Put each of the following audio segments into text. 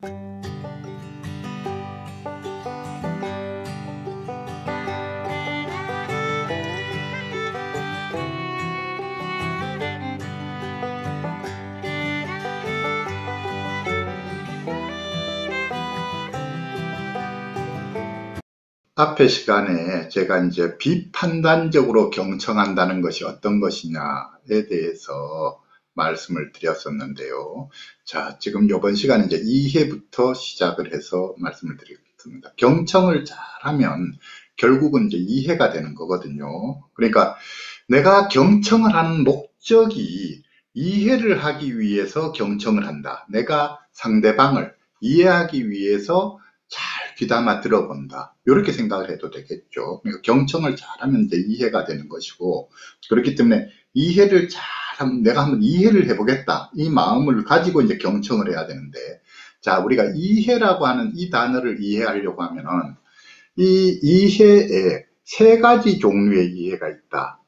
앞의 시간에 제가 이제 비판단적으로 경청한다는 것이 어떤 것이냐에 대해서 말씀을 드렸었는데요. 자, 지금 이번 시간에 이제 2회부터 시작을 해서 말씀을 드리겠습니다. 경청을 잘하면 결국은 이제 이해가 되는 거거든요. 그러니까 내가 경청을 하는 목적이 이해를 하기 위해서 경청을 한다. 내가 상대방을 이해하기 위해서 잘 귀담아 들어본다. 이렇게 생각을 해도 되겠죠. 그러니까 경청을 잘하면 이제 이해가 되는 것이고 그렇기 때문에 이해를 잘 하면 내가 한번 이해를 해보겠다. 이 마음을 가지고 이제 경청을 해야 되는데 자 우리가 이해라고 하는 이 단어를 이해하려고 하면은 이 이해에 세 가지 종류의 이해가 있다.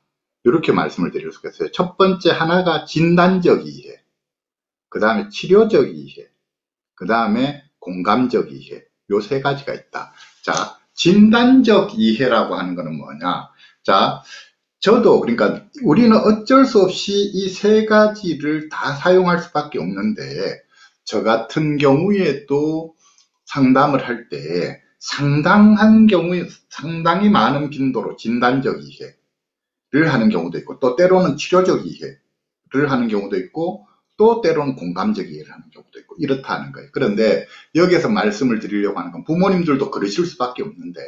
이렇게 말씀을 드릴 수가 있어요. 첫 번째 하나가 진단적 이해, 그 다음에 치료적 이해, 그 다음에 공감적 이해, 요 세 가지가 있다. 자, 진단적 이해라고 하는 것은 뭐냐? 자, 저도 그러니까 우리는 어쩔 수 없이 이 세 가지를 다 사용할 수밖에 없는데 저 같은 경우에도 상담을 할 때 상당한 경우에 상당히 많은 빈도로 진단적 이해를 하는 경우도 있고 또 때로는 치료적 이해를 하는 경우도 있고 또 때로는 공감적 이해를 하는 경우도 있고 이렇다는 거예요. 그런데 여기에서 말씀을 드리려고 하는 건 부모님들도 그러실 수밖에 없는데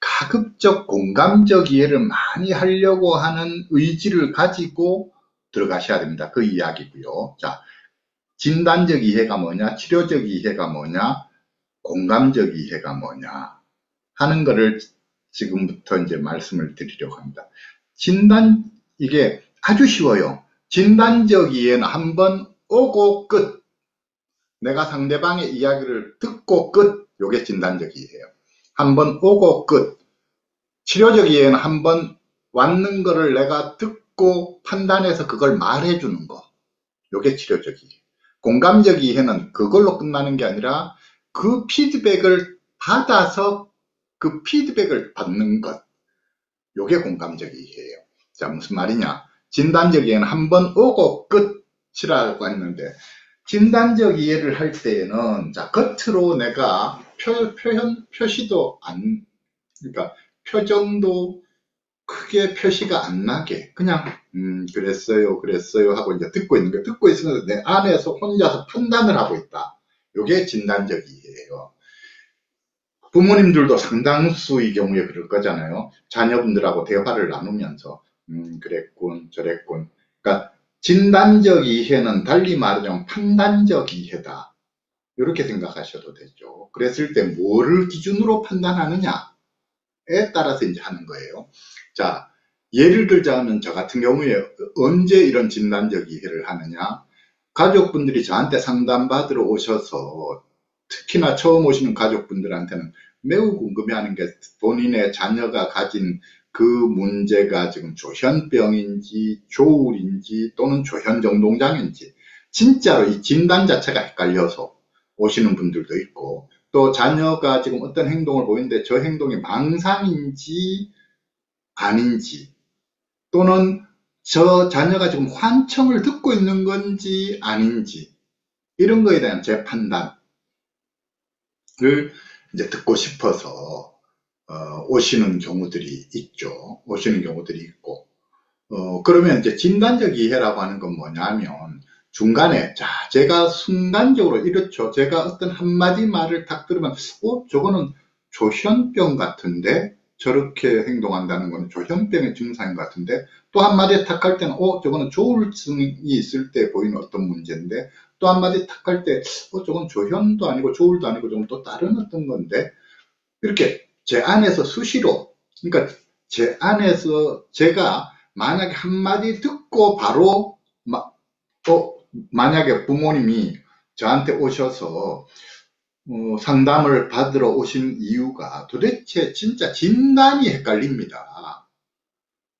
가급적 공감적 이해를 많이 하려고 하는 의지를 가지고 들어가셔야 됩니다. 그 이야기고요. 자, 진단적 이해가 뭐냐, 치료적 이해가 뭐냐, 공감적 이해가 뭐냐 하는 거를 지금부터 이제 말씀을 드리려고 합니다. 진단 이게 아주 쉬워요. 진단적 이해는 한번 오고 끝. 내가 상대방의 이야기를 듣고 끝. 요게 진단적 이해예요. 한 번 오고 끝. 치료적 이해는 한 번 왔는 거를 내가 듣고 판단해서 그걸 말해주는 거. 요게 치료적 이해. 공감적 이해는 그걸로 끝나는 게 아니라 그 피드백을 받아서 그 피드백을 받는 것. 요게 공감적 이해예요. 자, 무슨 말이냐? 진단적 이해는 한 번 오고 끝이라고 했는데 진단적 이해를 할 때에는 자 겉으로 내가 표, 표현 표시도 안 그러니까 표정도 크게 표시가 안 나게 그냥 음 그랬어요 그랬어요 하고 이제 듣고 있는 거 듣고 있으면서 내 안에서 혼자서 판단을 하고 있다 요게 진단적 이해예요 부모님들도 상당수의 경우에 그럴 거잖아요 자녀분들하고 대화를 나누면서 음, 그랬군, 저랬군. 그러니까 진단적 이해는 달리 말하자면 판단적 이해다. 이렇게 생각하셔도 되죠. 그랬을 때 뭐를 기준으로 판단하느냐에 따라서 이제 하는 거예요. 자, 예를 들자면 저 같은 경우에 언제 이런 진단적 이해를 하느냐? 가족분들이 저한테 상담받으러 오셔서 특히나 처음 오시는 가족분들한테는 매우 궁금해하는 게 본인의 자녀가 가진 그 문제가 지금 조현병인지 조울인지 또는 조현정동장인지 진짜로 이 진단 자체가 헷갈려서 오시는 분들도 있고 또 자녀가 지금 어떤 행동을 보이는데 저 행동이 망상인지 아닌지 또는 저 자녀가 지금 환청을 듣고 있는 건지 아닌지 이런 거에 대한 제 판단을 이제 듣고 싶어서 어, 오시는 경우들이 있죠. 오시는 경우들이 있고 어, 그러면 이제 진단적 이해라고 하는 건 뭐냐면 중간에 자 제가 순간적으로 이렇죠. 제가 어떤 한마디 말을 딱 들으면 어 저거는 조현병 같은데 저렇게 행동한다는 건 조현병의 증상인 것 같은데 또 한마디 탁 할 때는 어 저거는 조울증이 있을 때 보이는 어떤 문제인데 또 한마디 탁 할 때 어 저건 조현도 아니고 조울도 아니고 좀또 다른 어떤 건데 이렇게 제 안에서 수시로 그러니까 제 안에서 제가 만약에 한마디 듣고 바로 마, 어, 만약에 부모님이 저한테 오셔서 어, 상담을 받으러 오신 이유가 도대체 진짜 진단이 헷갈립니다.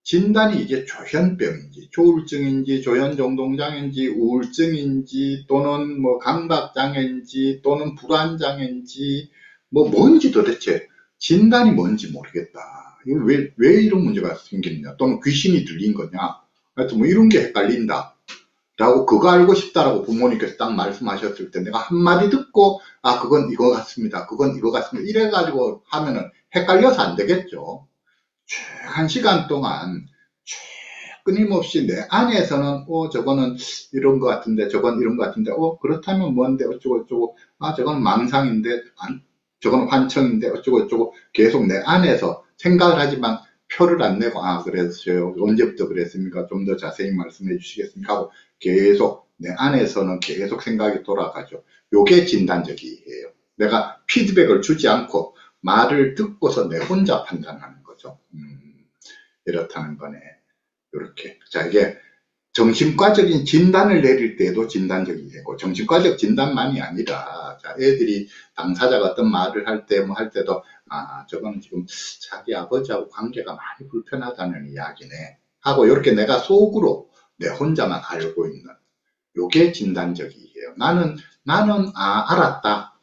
진단이 이게 조현병인지 조울증인지 조현정동장인지 우울증인지 또는 뭐 감각장애인지 또는 불안장애인지 뭐 뭔지 도대체 진단이 뭔지 모르겠다. 왜, 왜 이런 문제가 생기느냐 또는 귀신이 들린 거냐 하여튼 뭐 이런 게 헷갈린다. 라고 그거 알고 싶다라고 부모님께서 딱 말씀하셨을 때 내가 한마디 듣고 아 그건 이거 같습니다. 그건 이거 같습니다. 이래 가지고 하면은 헷갈려서 안 되겠죠. 한 시간 동안 끊임없이 내 안에서는 어 저거는 이런 것 같은데 저건 이런 것 같은데 어 그렇다면 뭔데 어쩌고 저쩌고 아 저건 망상인데 안, 저건 환청인데 어쩌고 저쩌고 계속 내 안에서 생각을 하지만 표를 안 내고 아 그랬어요 언제부터 그랬습니까 좀 더 자세히 말씀해 주시겠습니까 하고 계속 내 안에서는 계속 생각이 돌아가죠. 요게 진단적이에요. 내가 피드백을 주지 않고 말을 듣고서 내 혼자 판단하는 거죠. 음, 이렇다는 거네. 이렇게. 자 이게 정신과적인 진단을 내릴 때도 진단적이 되고 정신과적 진단만이 아니라 자, 애들이 당사자가 어떤 말을 할 때 뭐 할 때도 아 저거는 지금 자기 아버지하고 관계가 많이 불편하다는 이야기네. 하고 이렇게 내가 속으로 내 혼자만 알고 있는 요게 진단적이에요. 나는 나는 아 알았다.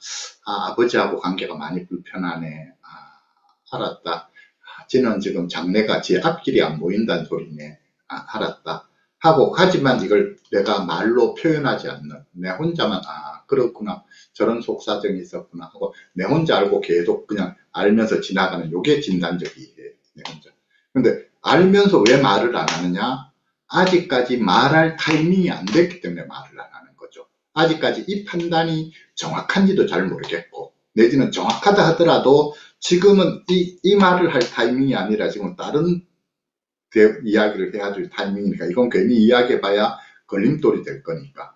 아, 아버지하고 관계가 많이 불편하네. 아 알았다. 아, 지는 지금 장래가 제 앞길이 안 보인다는 소리네. 아, 알았다. 하고 하지만 이걸 내가 말로 표현하지 않는 내 혼자만 아 그렇구나. 저런 속사정이 있었구나 하고 내 혼자 알고 계속 그냥 알면서 지나가는 요게 진단적이에요. 내 혼자. 근데 알면서 왜 말을 안 하느냐 아직까지 말할 타이밍이 안 됐기 때문에 말을 안 하는 거죠. 아직까지 이 판단이 정확한지도 잘 모르겠고 내지는 정확하다 하더라도 지금은 이, 이 말을 할 타이밍이 아니라 지금 다른 이야기를 해야 될 타이밍이니까 이건 괜히 이야기해봐야 걸림돌이 될 거니까.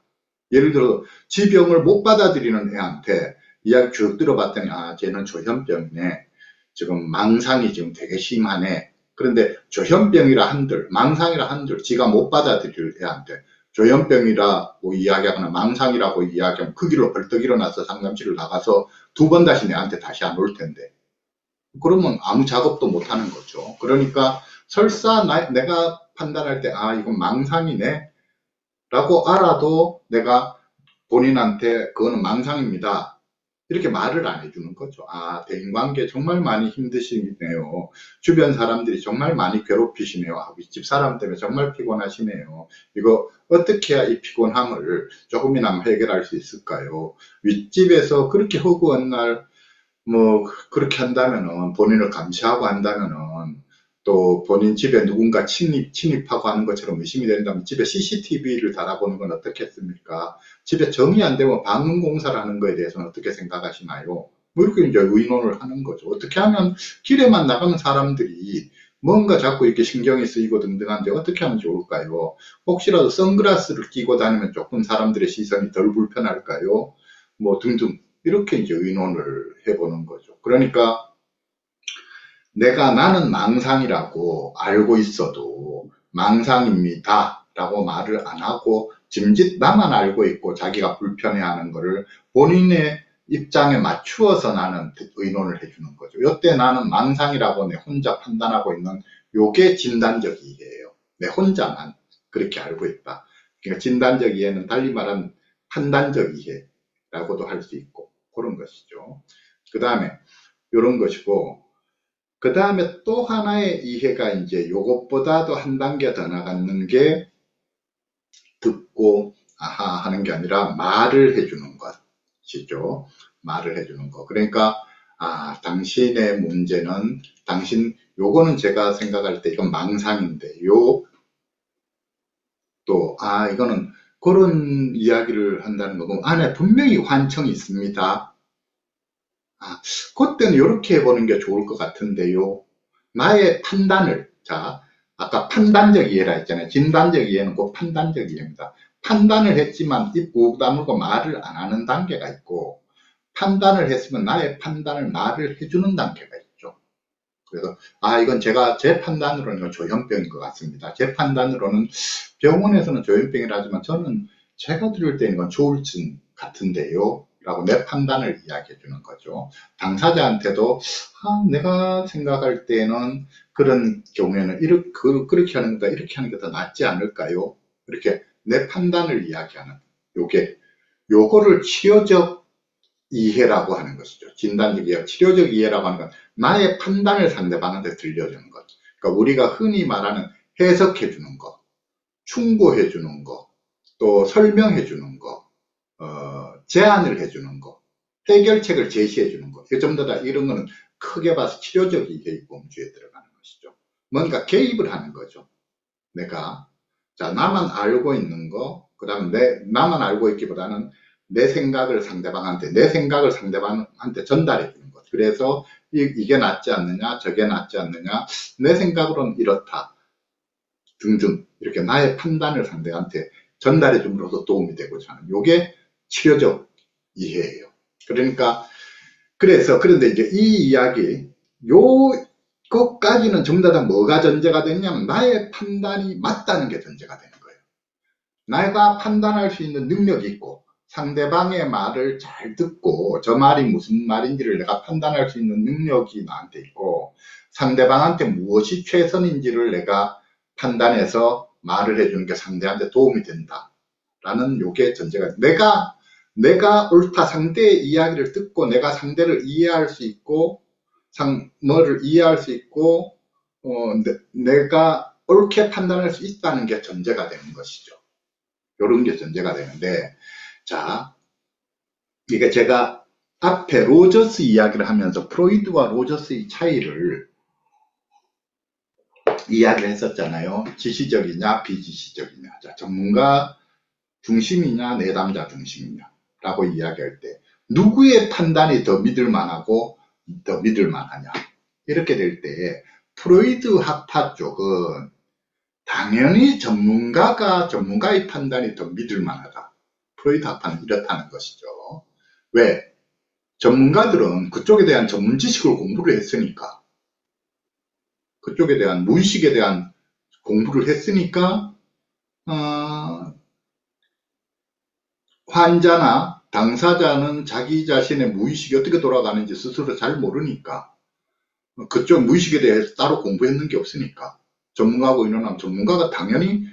예를 들어 지병을 못 받아들이는 애한테 이야기 쭉 들어봤더니 아 쟤는 조현병이네 지금 망상이 지금 되게 심하네 그런데 조현병이라 한들 망상이라 한들 지가 못 받아들일 애한테 조현병이라고 이야기하거나 망상이라고 이야기하면 그 길로 벌떡 일어나서 상담실을 나가서 두 번 다시 내한테 다시 안 올 텐데. 그러면 아무 작업도 못 하는 거죠. 그러니까 설사 나, 내가 판단할 때 아 이건 망상이네 라고 알아도 내가 본인한테 그거는 망상입니다 이렇게 말을 안 해주는 거죠. 아 대인관계 정말 많이 힘드시네요. 주변 사람들이 정말 많이 괴롭히시네요. 아, 윗집 사람 때문에 정말 피곤하시네요. 이거 어떻게 해야 이 피곤함을 조금이나마 해결할 수 있을까요? 윗집에서 그렇게 허구한 날 뭐 그렇게 한다면은 본인을 감시하고 한다면은 또 본인 집에 누군가 침입, 침입하고 하는 것처럼 의심이 된다면 집에 CCTV를 달아보는 건 어떻겠습니까? 집에 정이 안 되면 방음 공사를 하는 거에 대해서는 어떻게 생각하시나요? 뭐 이렇게 이제 의논을 하는 거죠. 어떻게 하면 길에만 나가는 사람들이 뭔가 자꾸 이렇게 신경이 쓰이고 등등한데 어떻게 하면 좋을까요? 혹시라도 선글라스를 끼고 다니면 조금 사람들의 시선이 덜 불편할까요? 뭐 등등 이렇게 이제 의논을 해보는 거죠. 그러니까 내가 나는 망상이라고 알고 있어도 망상입니다 라고 말을 안 하고 짐짓 나만 알고 있고 자기가 불편해하는 것을 본인의 입장에 맞추어서 나는 의논을 해주는 거죠. 이때 나는 망상이라고 내 혼자 판단하고 있는 요게 진단적 이해예요. 내 혼자만 그렇게 알고 있다. 그러니까 진단적 이해는 달리 말하면 판단적 이해라고도 할 수 있고 그런 것이죠. 그 다음에 이런 것이고 그 다음에 또 하나의 이해가 이제 요것보다도 한 단계 더 나가는 게 듣고 아하 하는 게 아니라 말을 해주는 것이죠. 말을 해주는 거. 그러니까 아 당신의 문제는 당신 요거는 제가 생각할 때 이건 망상인데 요 또 아 이거는 그런 이야기를 한다는 거고 안에 분명히 환청이 있습니다. 아, 그때는 이렇게 해보는 게 좋을 것 같은데요. 나의 판단을, 자, 아까 판단적 이해라 했잖아요. 진단적 이해는 꼭 판단적 이해입니다. 판단을 했지만 입구 다물고 말을 안 하는 단계가 있고, 판단을 했으면 나의 판단을 말을 해주는 단계가 있죠. 그래서, 아, 이건 제가 제 판단으로는 조현병인 것 같습니다. 제 판단으로는 병원에서는 조현병이라 하지만 저는 제가 들을 때 이건 조울증 같은데요. 라고 내 판단을 이야기해 주는 거죠. 당사자한테도 아, 내가 생각할 때는 그런 경우에는 이렇게, 그렇게 하는 것보다 이렇게 하는 게 더 낫지 않을까요? 이렇게 내 판단을 이야기하는 요게 요거를 치료적 이해라고 하는 것이죠. 진단적 이해, 치료적 이해라고 하는 건 나의 판단을 상대방한테 들려주는 것. 그러니까 우리가 흔히 말하는 해석해 주는 것, 충고해 주는 것, 또 설명해 주는 것, 어, 제안을 해 주는 것, 해결책을 제시해 주는 것. 전부 다 이런 거는 크게 봐서 치료적 이해 범주에 들어가는 것이죠. 뭔가 개입을 하는 거죠. 내가 자 나만 알고 있는 거, 그 다음에 내 나만 알고 있기보다는 내 생각을 상대방한테 내 생각을 상대방한테 전달해 주는 것. 그래서 이, 게 낫지 않느냐, 저게 낫지 않느냐, 내 생각으로는 이렇다 등등 이렇게 나의 판단을 상대한테 전달해 줌으로써 도움이 되고자 하는 요게 치료적 이해예요. 그러니까 그래서 그런데 이제 이 이야기 요것까지는 전부 다 뭐가 전제가 되냐면 나의 판단이 맞다는 게 전제가 되는 거예요. 내가 판단할 수 있는 능력이 있고 상대방의 말을 잘 듣고 저 말이 무슨 말인지를 내가 판단할 수 있는 능력이 나한테 있고 상대방한테 무엇이 최선인지를 내가 판단해서 말을 해주는 게 상대한테 도움이 된다. 라는 요게 전제가 내가 내가 옳다 상대의 이야기를 듣고 내가 상대를 이해할 수 있고 상 뭐를 이해할 수 있고 어, 내, 가 옳게 판단할 수 있다는 게 전제가 되는 것이죠. 요런 게 전제가 되는데 자, 이게 제가 앞에 로저스 이야기를 하면서 프로이드와 로저스의 차이를 이야기를 했었잖아요. 지시적이냐, 비지시적이냐. 자, 전문가 중심이냐, 내담자 중심이냐. 라고 이야기할 때, 누구의 판단이 더 믿을 만하고 더 믿을 만하냐. 이렇게 될 때, 프로이드 학파 쪽은 당연히 전문가가, 전문가의 판단이 더 믿을 만하다. 프로이트 학파는 이렇다는 것이죠. 왜? 전문가들은 그쪽에 대한 전문 지식을 공부를 했으니까 그쪽에 대한 무의식에 대한 공부를 했으니까 어, 환자나 당사자는 자기 자신의 무의식이 어떻게 돌아가는지 스스로 잘 모르니까 그쪽 무의식에 대해서 따로 공부했는 게 없으니까 전문가하고 일어나면 전문가가 당연히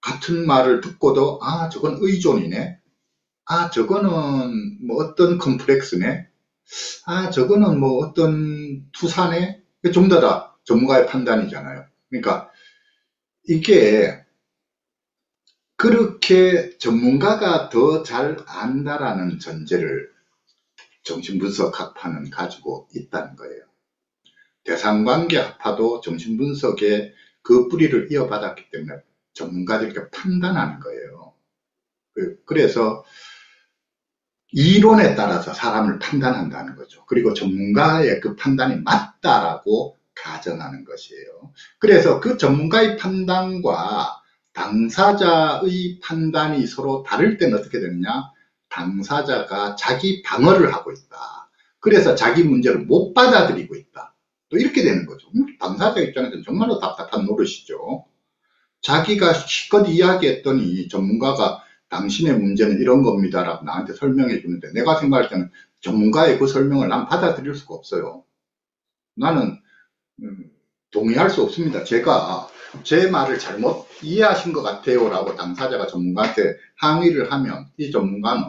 같은 말을 듣고도 아 저건 의존이네. 아 저거는 뭐 어떤 컴플렉스네. 아 저거는 뭐 어떤 투사네. 전부 다 전문가의 판단이잖아요. 그러니까 이게 그렇게 전문가가 더 잘 안다라는 전제를 정신분석 학파는 가지고 있다는 거예요 대상관계 학파도 정신분석의 그 뿌리를 이어받았기 때문에 전문가들께 판단하는 거예요 그, 그래서 이론에 따라서 사람을 판단한다는 거죠. 그리고 전문가의 그 판단이 맞다라고 가정하는 것이에요. 그래서 그 전문가의 판단과 당사자의 판단이 서로 다를 때는 어떻게 되느냐? 당사자가 자기 방어를 하고 있다. 그래서 자기 문제를 못 받아들이고 있다. 또 이렇게 되는 거죠. 음, 당사자 입장에서는 정말로 답답한 노릇이죠. 자기가 실컷 이야기했더니 전문가가 당신의 문제는 이런 겁니다 라고 나한테 설명해 주는데 내가 생각할 때는 전문가의 그 설명을 난 받아들일 수가 없어요 나는 음, 동의할 수 없습니다 제가 제 말을 잘못 이해하신 것 같아요 라고 당사자가 전문가한테 항의를 하면 이 전문가는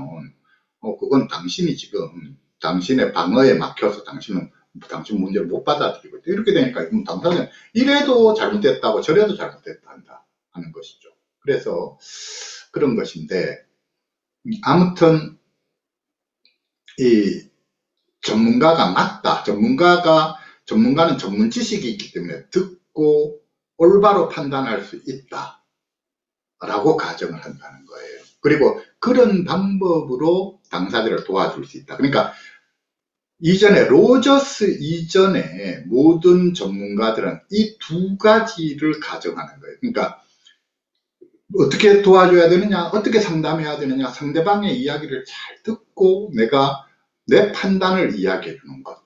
어, 그건 당신이 지금 당신의 방어에 막혀서 당신은 당신 문제를 못 받아들이고 있다. 이렇게 되니까 당사자는 이래도 잘못됐다고 저래도 잘못됐다 하는 것이죠 그래서 그런 것인데 아무튼 이 전문가가 맞다. 전문가가 전문가는 전문 지식이 있기 때문에 듣고 올바로 판단할 수 있다. 라고 가정을 한다는 거예요. 그리고 그런 방법으로 당사자를 도와줄 수 있다. 그러니까 이전에 로저스 이전에 모든 전문가들은 이 두 가지를 가정하는 거예요. 그러니까 어떻게 도와줘야 되느냐 어떻게 상담해야 되느냐 상대방의 이야기를 잘 듣고 내가 내 판단을 이야기해 주는 것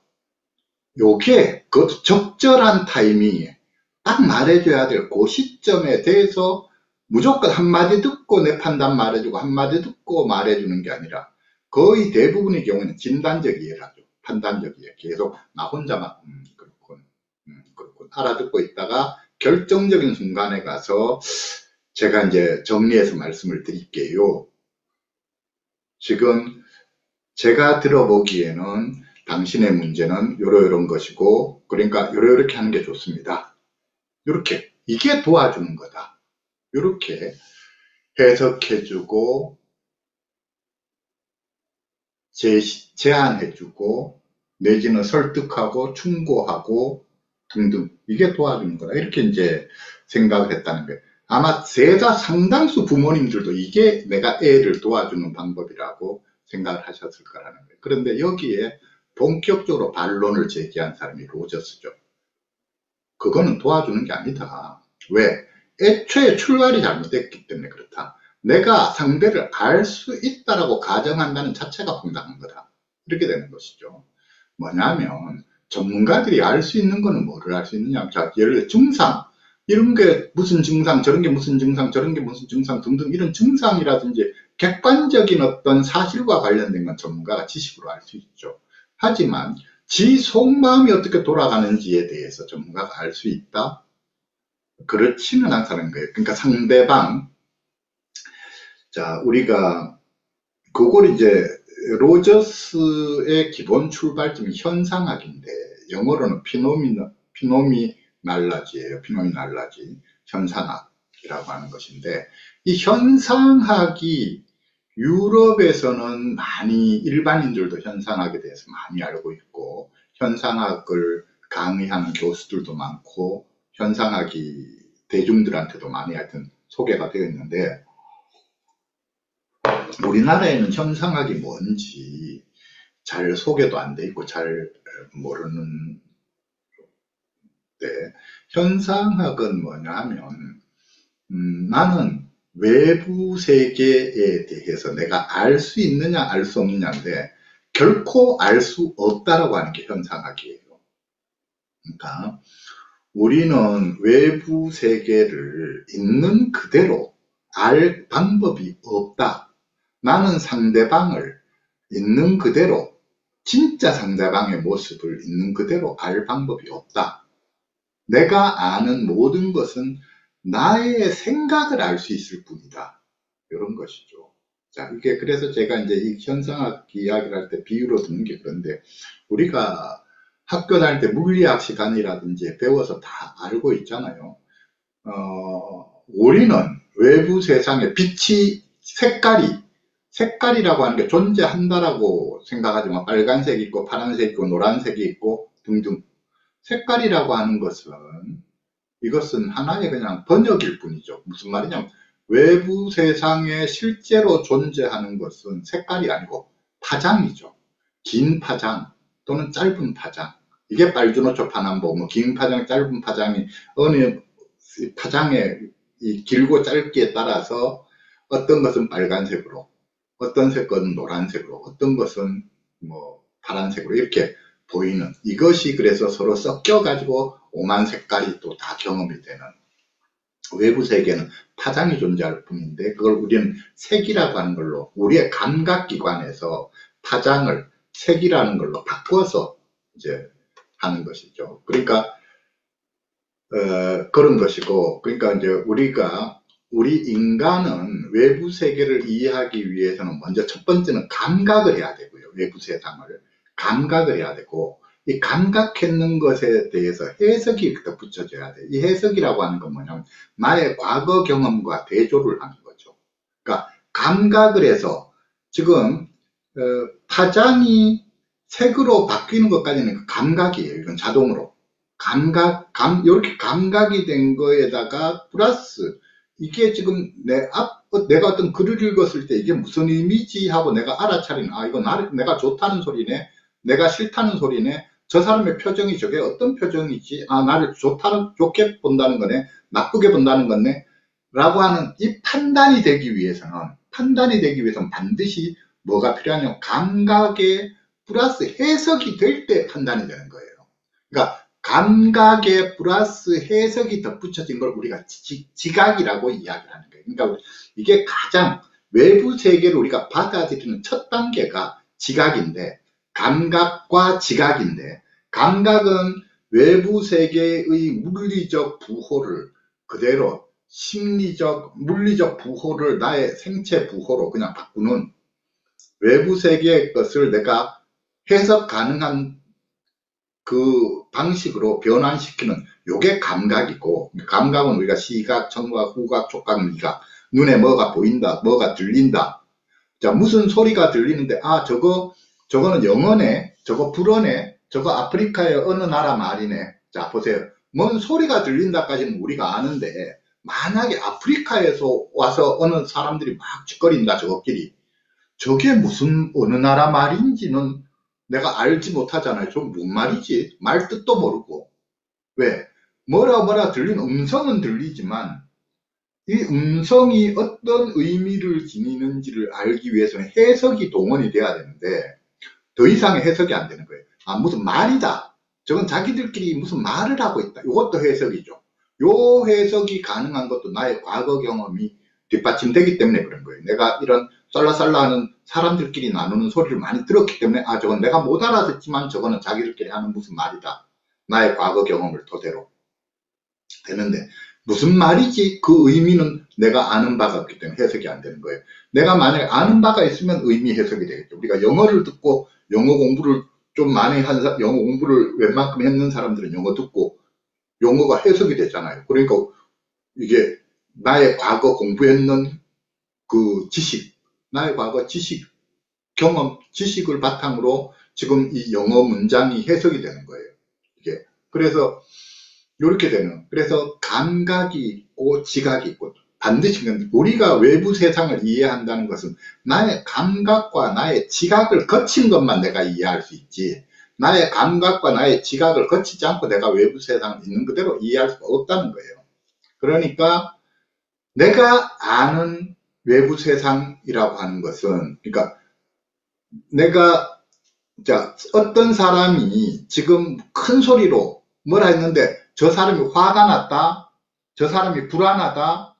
요게 그 적절한 타이밍에 딱 말해줘야 될 그 시점에 대해서 무조건 한마디 듣고 내 판단 말해주고 한마디 듣고 말해주는 게 아니라 거의 대부분의 경우는 진단적 이해를 하죠. 판단적 이해. 계속 나 혼자만 음, 그렇군, 음, 그렇군 알아듣고 있다가 결정적인 순간에 가서 제가 이제 정리해서 말씀을 드릴게요. 지금 제가 들어보기에는 당신의 문제는 요러 요런 것이고 그러니까 요러 요렇게 하는 게 좋습니다. 이렇게 이게 도와주는 거다. 이렇게 해석해주고 제안해주고 내지는 설득하고 충고하고 등등 이게 도와주는 거다. 이렇게 이제 생각을 했다는 거예요. 아마 세자 상당수 부모님들도 이게 내가 애를 도와주는 방법이라고 생각을 하셨을 거라는 거예요. 그런데 여기에 본격적으로 반론을 제기한 사람이 로저스죠. 그거는 도와주는 게 아니다. 왜? 애초에 출발이 잘못됐기 때문에 그렇다. 내가 상대를 알 수 있다라고 가정한다는 자체가 황당한 거다. 이렇게 되는 것이죠. 뭐냐면 전문가들이 알 수 있는 거는 뭐를 알 수 있느냐. 자, 예를 들어 증상. 이런 게 무슨 증상, 저런 게 무슨 증상, 저런 게 무슨 증상 등등 이런 증상이라든지 객관적인 어떤 사실과 관련된 건 전문가가 지식으로 알 수 있죠. 하지만 지 속마음이 어떻게 돌아가는지에 대해서 전문가가 알 수 있다? 그렇지는 않다는 거예요. 그러니까 상대방, 자, 우리가 그걸 이제 로저스의 기본 출발점이 현상학인데 영어로는 피노미, 피노미 날라지예요. 피노미 날라지. 현상학이라고 하는 것인데 이 현상학이 유럽에서는 많이 일반인들도 현상학에 대해서 많이 알고 있고 현상학을 강의하는 교수들도 많고 현상학이 대중들한테도 많이 하여튼 소개가 되어 있는데 우리나라에는 현상학이 뭔지 잘 소개도 안 돼 있고 잘 모르는 데 현상학은 뭐냐 하면 음, 나는 외부 세계에 대해서 내가 알 수 있느냐 알 수 없느냐인데 결코 알 수 없다라고 하는 게 현상학이에요. 그러니까 우리는 외부 세계를 있는 그대로 알 방법이 없다. 나는 상대방을 있는 그대로 진짜 상대방의 모습을 있는 그대로 알 방법이 없다. 내가 아는 모든 것은 나의 생각을 알 수 있을 뿐이다. 이런 것이죠. 자, 이게 그래서 제가 이제 이 현상학 이야기를 할 때 비유로 드는 게 그런데 우리가 학교 다닐 때 물리학 시간이라든지 배워서 다 알고 있잖아요. 어, 우리는 외부 세상에 빛이 색깔이 색깔이라고 하는 게 존재한다라고 생각하지만 빨간색 있고 파란색 있고 노란색이 있고 등등 색깔이라고 하는 것은 이것은 하나의 그냥 번역일 뿐이죠. 무슨 말이냐면 외부 세상에 실제로 존재하는 것은 색깔이 아니고 파장이죠. 긴 파장 또는 짧은 파장. 이게 빨주노초 파남보, 뭐 긴 파장, 짧은 파장이 어느 파장의 이 길고 짧기에 따라서 어떤 것은 빨간색으로, 어떤 색은 노란색으로, 어떤 것은 뭐 파란색으로 이렇게 보이는 이것이 그래서 서로 섞여 가지고 오만 색깔이 또 다 경험이 되는 외부 세계는 파장이 존재할 뿐인데 그걸 우리는 색이라고 하는 걸로 우리의 감각기관에서 파장을 색이라는 걸로 바꿔서 이제 하는 것이죠. 그러니까 어, 그런 것이고 그러니까 이제 우리가 우리 인간은 외부 세계를 이해하기 위해서는 먼저 첫 번째는 감각을 해야 되고요. 외부 세상을 감각을 해야 되고 이 감각했는 것에 대해서 해석이 덧붙여져야 돼. 이 해석이라고 하는 건 뭐냐면 나의 과거 경험과 대조를 하는 거죠. 그러니까 감각을 해서 지금 어, 파장이 색으로 바뀌는 것까지는 감각이에요. 이건 자동으로. 감각, 감, 이렇게 감각이 된 거에다가 플러스 이게 지금 내 앞, 내가 어떤 글을 읽었을 때 이게 무슨 의미지 하고 내가 알아차리는, 아, 이거 나, 내가 좋다는 소리네. 내가 싫다는 소리네. 저 사람의 표정이 저게 어떤 표정이지? 아, 나를 좋다는, 좋게 본다는 거네. 나쁘게 본다는 거네. 라고 하는 이 판단이 되기 위해서는, 판단이 되기 위해서는 반드시 뭐가 필요하냐면 감각의 플러스 해석이 될 때 판단이 되는 거예요. 그러니까 감각의 플러스 해석이 덧붙여진 걸 우리가 지, 각이라고 이야기하는 거예요. 그러니까 이게 가장 외부 세계를 우리가 받아들이는 첫 단계가 지각인데 감각과 지각인데 감각은 외부 세계의 물리적 부호를 그대로 심리적 물리적 부호를 나의 생체 부호로 그냥 바꾸는 외부 세계의 것을 내가 해석 가능한 그 방식으로 변환시키는 요게 감각이고 감각은 우리가 시각, 청각, 후각, 촉각, 미각 눈에 뭐가 보인다, 뭐가 들린다. 자 무슨 소리가 들리는데 아 저거 저거는 영어네 저거 불어네 저거 아프리카의 어느 나라 말이네 자 보세요 뭔 소리가 들린다까지는 우리가 아는데 만약에 아프리카에서 와서 어느 사람들이 막 짓거린다 저거끼리 저게 무슨 어느 나라 말인지는 내가 알지 못하잖아요. 저 뭔 말이지? 말 뜻도 모르고. 왜? 뭐라 뭐라 들린 음성은 들리지만 이 음성이 어떤 의미를 지니는지를 알기 위해서는 해석이 동원이 돼야 되는데 더 이상의 해석이 안 되는 거예요. 아 무슨 말이다. 저건 자기들끼리 무슨 말을 하고 있다. 이것도 해석이죠. 요 해석이 가능한 것도 나의 과거 경험이 뒷받침되기 때문에 그런 거예요. 내가 이런 썰라썰라하는 사람들끼리 나누는 소리를 많이 들었기 때문에 아 저건 내가 못 알아듣지만 저거는 자기들끼리 하는 무슨 말이다. 나의 과거 경험을 토대로 되는데 무슨 말이지 그 의미는 내가 아는 바가 없기 때문에 해석이 안 되는 거예요. 내가 만약에 아는 바가 있으면 의미 해석이 되겠죠. 우리가 영어를 듣고 영어 공부를 좀 많이 한 사, 영어 공부를 웬만큼 했는 사람들은 영어 듣고 용어가 해석이 되잖아요. 그러니까 이게 나의 과거 공부했는 그 지식, 나의 과거 지식, 경험, 지식을 바탕으로 지금 이 영어 문장이 해석이 되는 거예요. 이게. 그래서 이렇게 되는, 그래서 감각이 있고 지각이 있고 반드시 우리가 외부 세상을 이해한다는 것은 나의 감각과 나의 지각을 거친 것만 내가 이해할 수 있지 나의 감각과 나의 지각을 거치지 않고 내가 외부 세상을 있는 그대로 이해할 수가 없다는 거예요. 그러니까 내가 아는 외부 세상이라고 하는 것은 그러니까 내가 자 어떤 사람이 지금 큰 소리로 뭐라 했는데 저 사람이 화가 났다 저 사람이 불안하다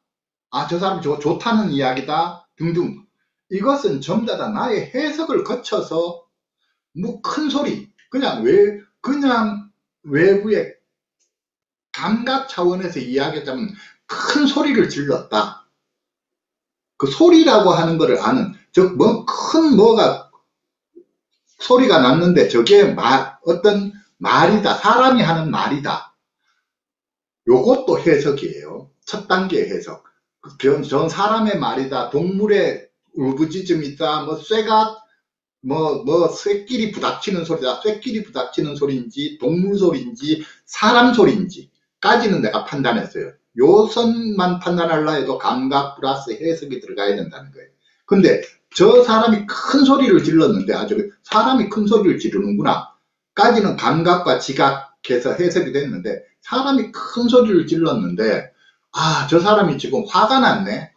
아 저 사람이 저 좋다는 이야기다? 등등 이것은 전부 다 나의 해석을 거쳐서 뭐 큰 소리 그냥 왜 그냥 외부의 감각 차원에서 이야기하자면 큰 소리를 질렀다. 그 소리라고 하는 것을 아는 즉 뭐 큰 뭐가 소리가 났는데 저게 말 어떤 말이다 사람이 하는 말이다. 요것도 해석이에요. 첫 단계 해석 전 사람의 말이다 동물의 울부짖음이 있다 뭐 쇠가 뭐, 뭐, 쇠끼리 부닥치는 소리다. 쇠끼리 부닥치는 소리인지, 동물 소리인지, 사람 소리인지, 까지는 내가 판단했어요. 요 선만 판단하려 해도 감각 플러스 해석이 들어가야 된다는 거예요. 근데 저 사람이 큰 소리를 질렀는데 아주 사람이 큰 소리를 지르는구나. 까지는 감각과 지각해서 해석이 됐는데 사람이 큰 소리를 질렀는데 아, 저 사람이 지금 화가 났네.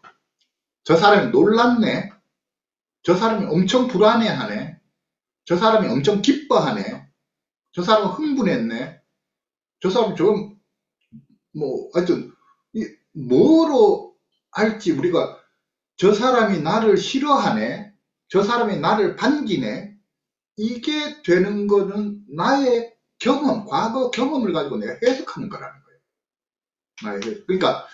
저 사람이 놀랐네. 저 사람이 엄청 불안해하네. 저 사람이 엄청 기뻐하네. 저 사람은 흥분했네. 저 사람이 좀, 뭐, 하여튼, 뭐로 할지 우리가 저 사람이 나를 싫어하네. 저 사람이 나를 반기네. 이게 되는 거는 나의 경험, 과거 경험을 가지고 내가 해석하는 거라는 거예요. 그러니까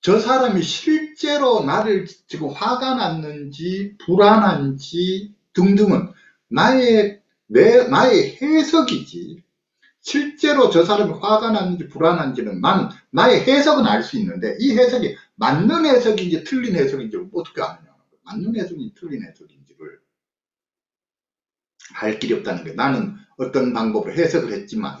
저 사람이 실제로 나를 지금 화가 났는지 불안한지 등등은 나의 내 나의 해석이지. 실제로 저 사람이 화가 났는지 불안한지는 나는 나의 해석은 알 수 있는데 이 해석이 맞는 해석인지 틀린 해석인지 어떻게 아느냐. 맞는 해석인지 틀린 해석인지를 할 길이 없다는 게 나는 어떤 방법으로 해석을 했지만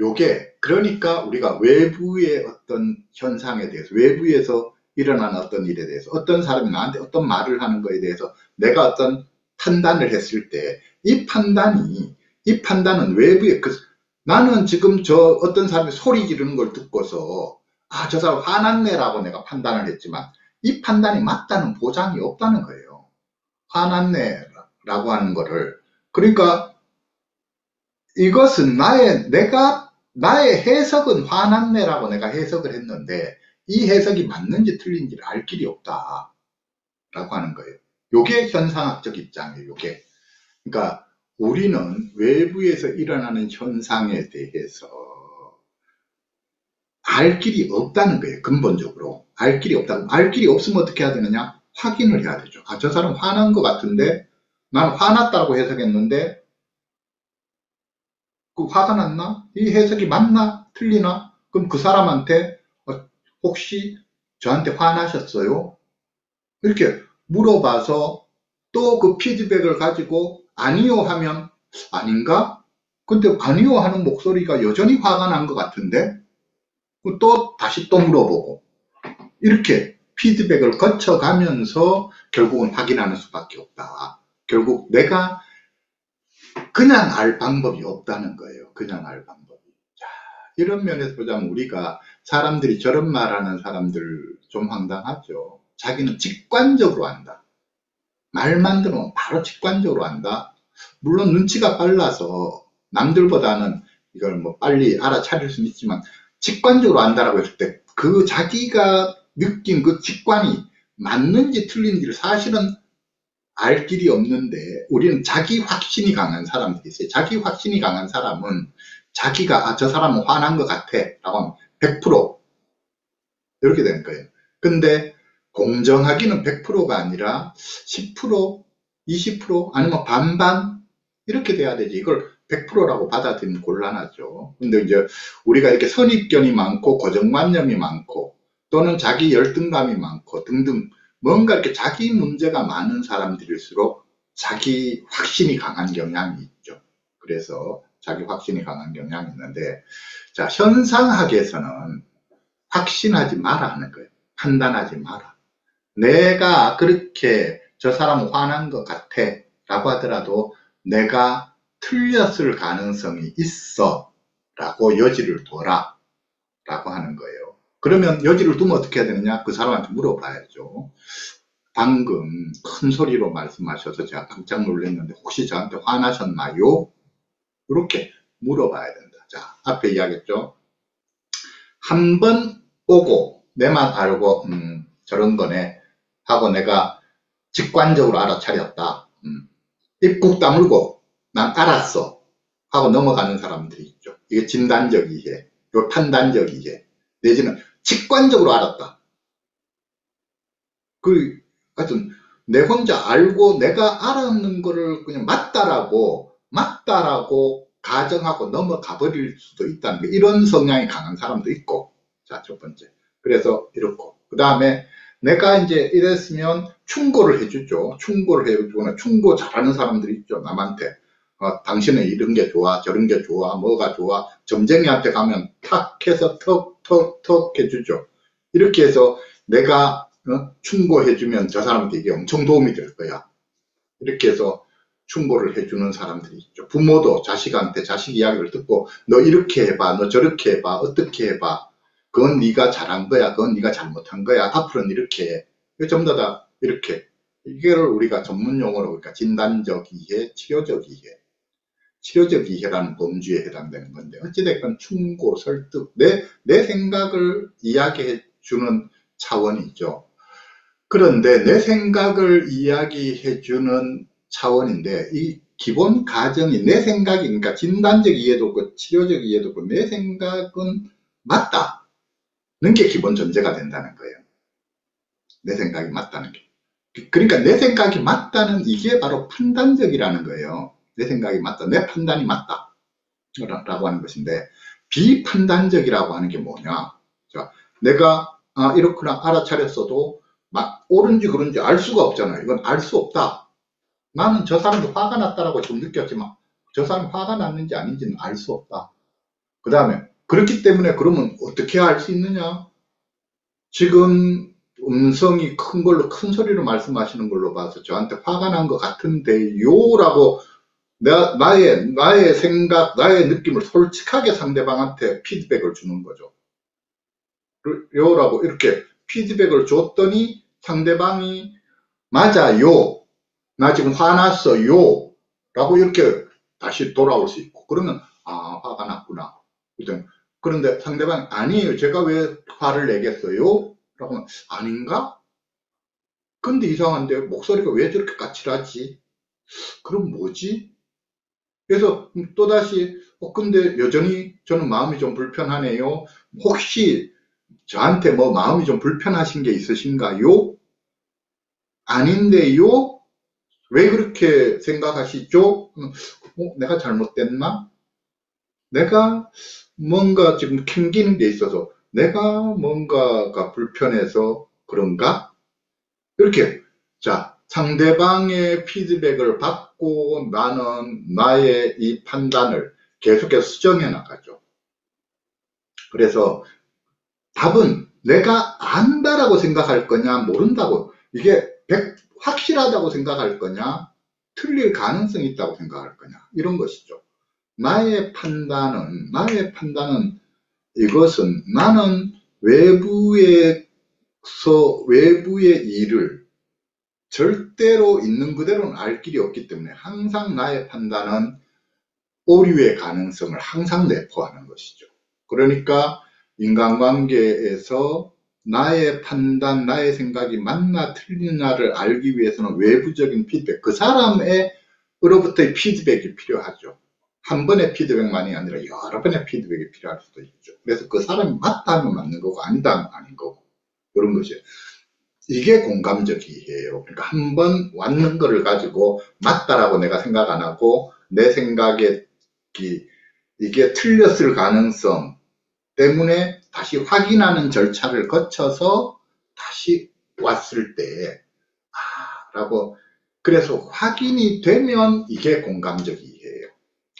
요게 그러니까 우리가 외부의 어떤 현상에 대해서 외부에서 일어나는 어떤 일에 대해서 어떤 사람이 나한테 어떤 말을 하는 거에 대해서 내가 어떤 판단을 했을 때 이 판단이 이 판단은 외부의 그 나는 지금 저 어떤 사람이 소리 지르는 걸 듣고서 아 저 사람 화났네라고 내가 판단을 했지만 이 판단이 맞다는 보장이 없다는 거예요. 화났네라고 하는 거를 그러니까 이것은 나의 내가 나의 해석은 화났네라고 내가 해석을 했는데 이 해석이 맞는지 틀린지를 알 길이 없다. 라고 하는 거예요. 요게 현상학적 입장이에요. 요게. 그러니까 우리는 외부에서 일어나는 현상에 대해서 알 길이 없다는 거예요. 근본적으로. 알 길이 없다. 알 길이 없으면 어떻게 해야 되느냐? 확인을 해야 되죠. 아, 저 사람 화난 것 같은데, 난 화났다고 해석했는데, 그 화가 났나? 이 해석이 맞나? 틀리나? 그럼 그 사람한테, 어, 혹시 저한테 화나셨어요? 이렇게 물어봐서 또 그 피드백을 가지고 아니요 하면 아닌가? 근데 아니요 하는 목소리가 여전히 화가 난 것 같은데 또 다시 또 물어보고 이렇게 피드백을 거쳐가면서 결국은 확인하는 수밖에 없다. 결국 내가 그냥 알 방법이 없다는 거예요. 그냥 알 방법이. 자, 이런 면에서 보자면 우리가 사람들이 저런 말하는 사람들 좀 황당하죠. 자기는 직관적으로 안다. 말만 들으면 바로 직관적으로 안다. 물론 눈치가 빨라서 남들보다는 이걸 뭐 빨리 알아차릴 수는 있지만 직관적으로 안다라고 했을 때 그 자기가 느낀 그 직관이 맞는지 틀린지를 사실은 알 길이 없는데 우리는 자기 확신이 강한 사람들이 있어요. 자기 확신이 강한 사람은 자기가 아, 저 사람은 화난 것 같아 라고 하면 100% 이렇게 되는 거예요. 근데 공정하기는 100%가 아니라 10%, 20% 아니면 반반 이렇게 돼야 되지. 이걸 100%라고 받아들이면 곤란하죠. 근데 이제 우리가 이렇게 선입견이 많고 고정관념이 많고 또는 자기 열등감이 많고 등등 뭔가 이렇게 자기 문제가 많은 사람들일수록 자기 확신이 강한 경향이 있죠. 그래서 자기 확신이 강한 경향이 있는데 자 현상학에서는 확신하지 마라 하는 거예요. 판단하지 마라. 내가 그렇게 저 사람 화난 것 같아 라고 하더라도 내가 틀렸을 가능성이 있어 라고 여지를 둬라 라고 하는 거예요. 그러면 여지를 두면 어떻게 해야 되느냐? 그 사람한테 물어봐야죠. 방금 큰 소리로 말씀하셔서 제가 깜짝 놀랐는데 혹시 저한테 화나셨나요? 이렇게 물어봐야 된다. 자, 앞에 이야기했죠. 한 번 오고 내만 알고 음, 저런 거네 하고 내가 직관적으로 알아차렸다. 음, 입국 다물고 난 알았어 하고 넘어가는 사람들이 있죠. 이게 진단적 이해, 요 판단적 이해, 내지는 직관적으로 알았다. 그 하여튼 내 혼자 알고 내가 알았는 거를 그냥 맞다라고 맞다라고 가정하고 넘어가 버릴 수도 있다는 거 이런 성향이 강한 사람도 있고. 자 첫 번째. 그래서 이렇고. 그 다음에 내가 이제 이랬으면 충고를 해주죠. 충고를 해주거나 충고 잘하는 사람들이 있죠 남한테 어, 당신은 이런 게 좋아 저런 게 좋아 뭐가 좋아. 점쟁이한테 가면 탁 해서 턱턱턱 해주죠. 이렇게 해서 내가 어? 충고해주면 저 사람한테 이게 엄청 도움이 될 거야. 이렇게 해서 충고를 해주는 사람들이 있죠. 부모도 자식한테 자식 이야기를 듣고 너 이렇게 해봐 너 저렇게 해봐 어떻게 해봐. 그건 네가 잘한 거야 그건 네가 잘못한 거야. 앞으로는 이렇게 해. 전부 다 이렇게. 이거를 우리가 전문 용어로 그러니까 진단적 이해 치료적 이해 치료적 이해라는 범주에 해당되는 건데 어찌됐건 충고, 설득, 내, 내 생각을 이야기해 주는 차원이죠. 그런데 내 생각을 이야기해 주는 차원인데 이 기본 가정이 내 생각이 그러니까 진단적 이해도 없고 치료적 이해도 없고 내 생각은 맞다는 게 기본 전제가 된다는 거예요. 내 생각이 맞다는 게. 그러니까 내 생각이 맞다는 이게 바로 판단적이라는 거예요. 내 생각이 맞다, 내 판단이 맞다. 라고 하는 것인데 비판단적이라고 하는 게 뭐냐? 자, 내가 아, 이렇구나 알아차렸어도 막 옳은지 그른지 알 수가 없잖아요. 이건 알 수 없다. 나는 저 사람이 화가 났다라고 좀 느꼈지만 저 사람이 화가 났는지 아닌지는 알 수 없다. 그 다음에 그렇기 때문에 그러면 어떻게 알 수 있느냐? 지금 음성이 큰 걸로 큰 소리로 말씀하시는 걸로 봐서 저한테 화가 난 것 같은데요 라고 나, 나의, 나의 생각, 나의 느낌을 솔직하게 상대방한테 피드백을 주는 거죠. 요 라고 이렇게 피드백을 줬더니 상대방이 맞아요. 나 지금 화났어요. 라고 이렇게 다시 돌아올 수 있고 그러면 아 화가 났구나. 그런데 상대방이 아니에요. 제가 왜 화를 내겠어요? 라고 하면 아닌가? 근데 이상한데 목소리가 왜 저렇게 까칠하지? 그럼 뭐지? 그래서 또다시 어, 근데 여전히 저는 마음이 좀 불편하네요. 혹시 저한테 뭐 마음이 좀 불편하신 게 있으신가요? 아닌데요? 왜 그렇게 생각하시죠? 어, 내가 잘못됐나? 내가 뭔가 지금 캥기는 게 있어서 내가 뭔가가 불편해서 그런가? 이렇게 자 상대방의 피드백을 받고 나는 나의 이 판단을 계속해서 수정해 나가죠. 그래서 답은 내가 안다라고 생각할 거냐 모른다고 이게 100, 확실하다고 생각할 거냐 틀릴 가능성이 있다고 생각할 거냐 이런 것이죠. 나의 판단은 나의 판단은 이것은 나는 외부에서 외부의 일을 절대로 있는 그대로는 알 길이 없기 때문에 항상 나의 판단은 오류의 가능성을 항상 내포하는 것이죠. 그러니까 인간관계에서 나의 판단, 나의 생각이 맞나 틀리나를 알기 위해서는 외부적인 피드백, 그 사람의 으로부터의 피드백이 필요하죠. 한 번의 피드백만이 아니라 여러 번의 피드백이 필요할 수도 있죠. 그래서 그 사람이 맞다 하면 맞는 거고 아니다 하면 아닌 거고 그런 것이에요. 이게 공감적 이해예요. 그러니까 한 번 왔는 거를 가지고 맞다라고 내가 생각 안 하고 내 생각에 이게 틀렸을 가능성 때문에 다시 확인하는 절차를 거쳐서 다시 왔을 때 아, 라고 그래서 확인이 되면 이게 공감적 이해예요.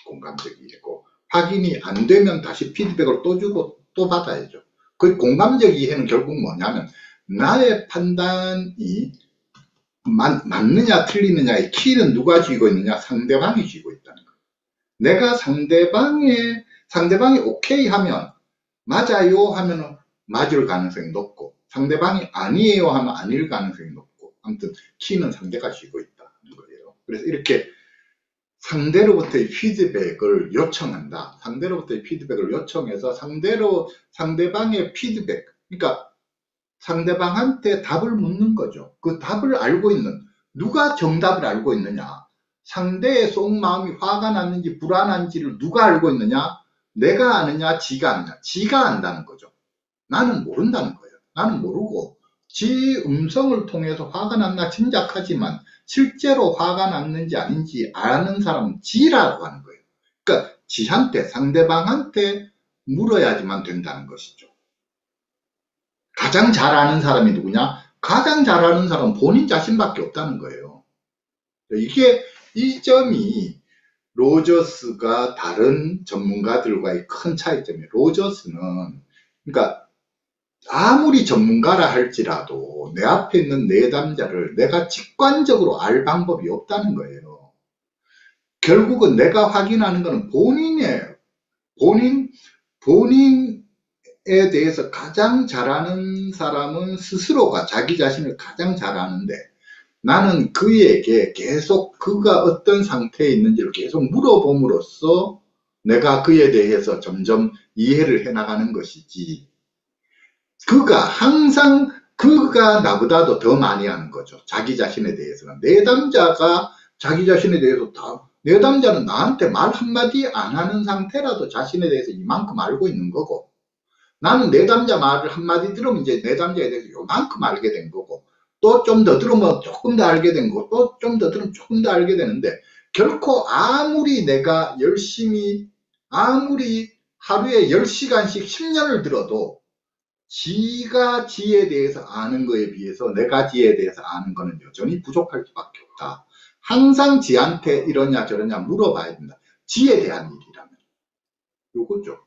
공감적 이해고 확인이 안 되면 다시 피드백을 또 주고 또 받아야죠. 그 공감적 이해는 결국 뭐냐면 나의 판단이 맞, 맞느냐 틀리느냐의 키는 누가 쥐고 있느냐 상대방이 쥐고 있다는 거예요. 내가 상대방의 상대방이 오케이 하면 맞아요 하면 맞을 가능성이 높고 상대방이 아니에요 하면 아닐 가능성이 높고 아무튼 키는 상대가 쥐고 있다는 거예요. 그래서 이렇게 상대로부터의 피드백을 요청한다. 상대로부터의 피드백을 요청해서 상대로 상대방의 피드백 그러니까 상대방한테 답을 묻는 거죠. 그 답을 알고 있는 누가 정답을 알고 있느냐 상대의 속마음이 화가 났는지 불안한지를 누가 알고 있느냐 내가 아느냐 지가 아느냐 지가 안다는 거죠. 나는 모른다는 거예요. 나는 모르고 지 음성을 통해서 화가 났나 짐작하지만 실제로 화가 났는지 아닌지 아는 사람은 지라고 하는 거예요. 그러니까 지한테 상대방한테 물어야지만 된다는 것이죠. 가장 잘 아는 사람이 누구냐? 가장 잘 아는 사람은 본인 자신밖에 없다는 거예요. 이게 이 점이 로저스가 다른 전문가들과의 큰 차이점이에요. 로저스는 그러니까 아무리 전문가라 할지라도 내 앞에 있는 내담자를 내가 직관적으로 알 방법이 없다는 거예요. 결국은 내가 확인하는 것은 본인의 본인 본인 에 대해서 가장 잘하는 사람은 스스로가 자기 자신을 가장 잘 아는데 나는 그에게 계속 그가 어떤 상태에 있는지를 계속 물어봄으로써 내가 그에 대해서 점점 이해를 해 나가는 것이지 그가 항상 그가 나보다도 더 많이 하는 거죠. 자기 자신에 대해서는. 내담자가 자기 자신에 대해서 다, 내담자는 나한테 말 한마디 안 하는 상태라도 자신에 대해서 이만큼 알고 있는 거고, 나는 내담자 말을 한마디 들으면 이제 내담자에 대해서 요만큼 알게 된 거고, 또 좀 더 들으면 조금 더 알게 된 거고, 또 좀 더 들으면 조금 더 알게 되는데, 결코 아무리 내가 열심히, 아무리 하루에 10시간씩 10년을 들어도 지가 지에 대해서 아는 거에 비해서 내가 지에 대해서 아는 거는 여전히 부족할 수밖에 없다. 항상 지한테 이러냐 저러냐 물어봐야 된다. 지에 대한 일이라면. 요거죠.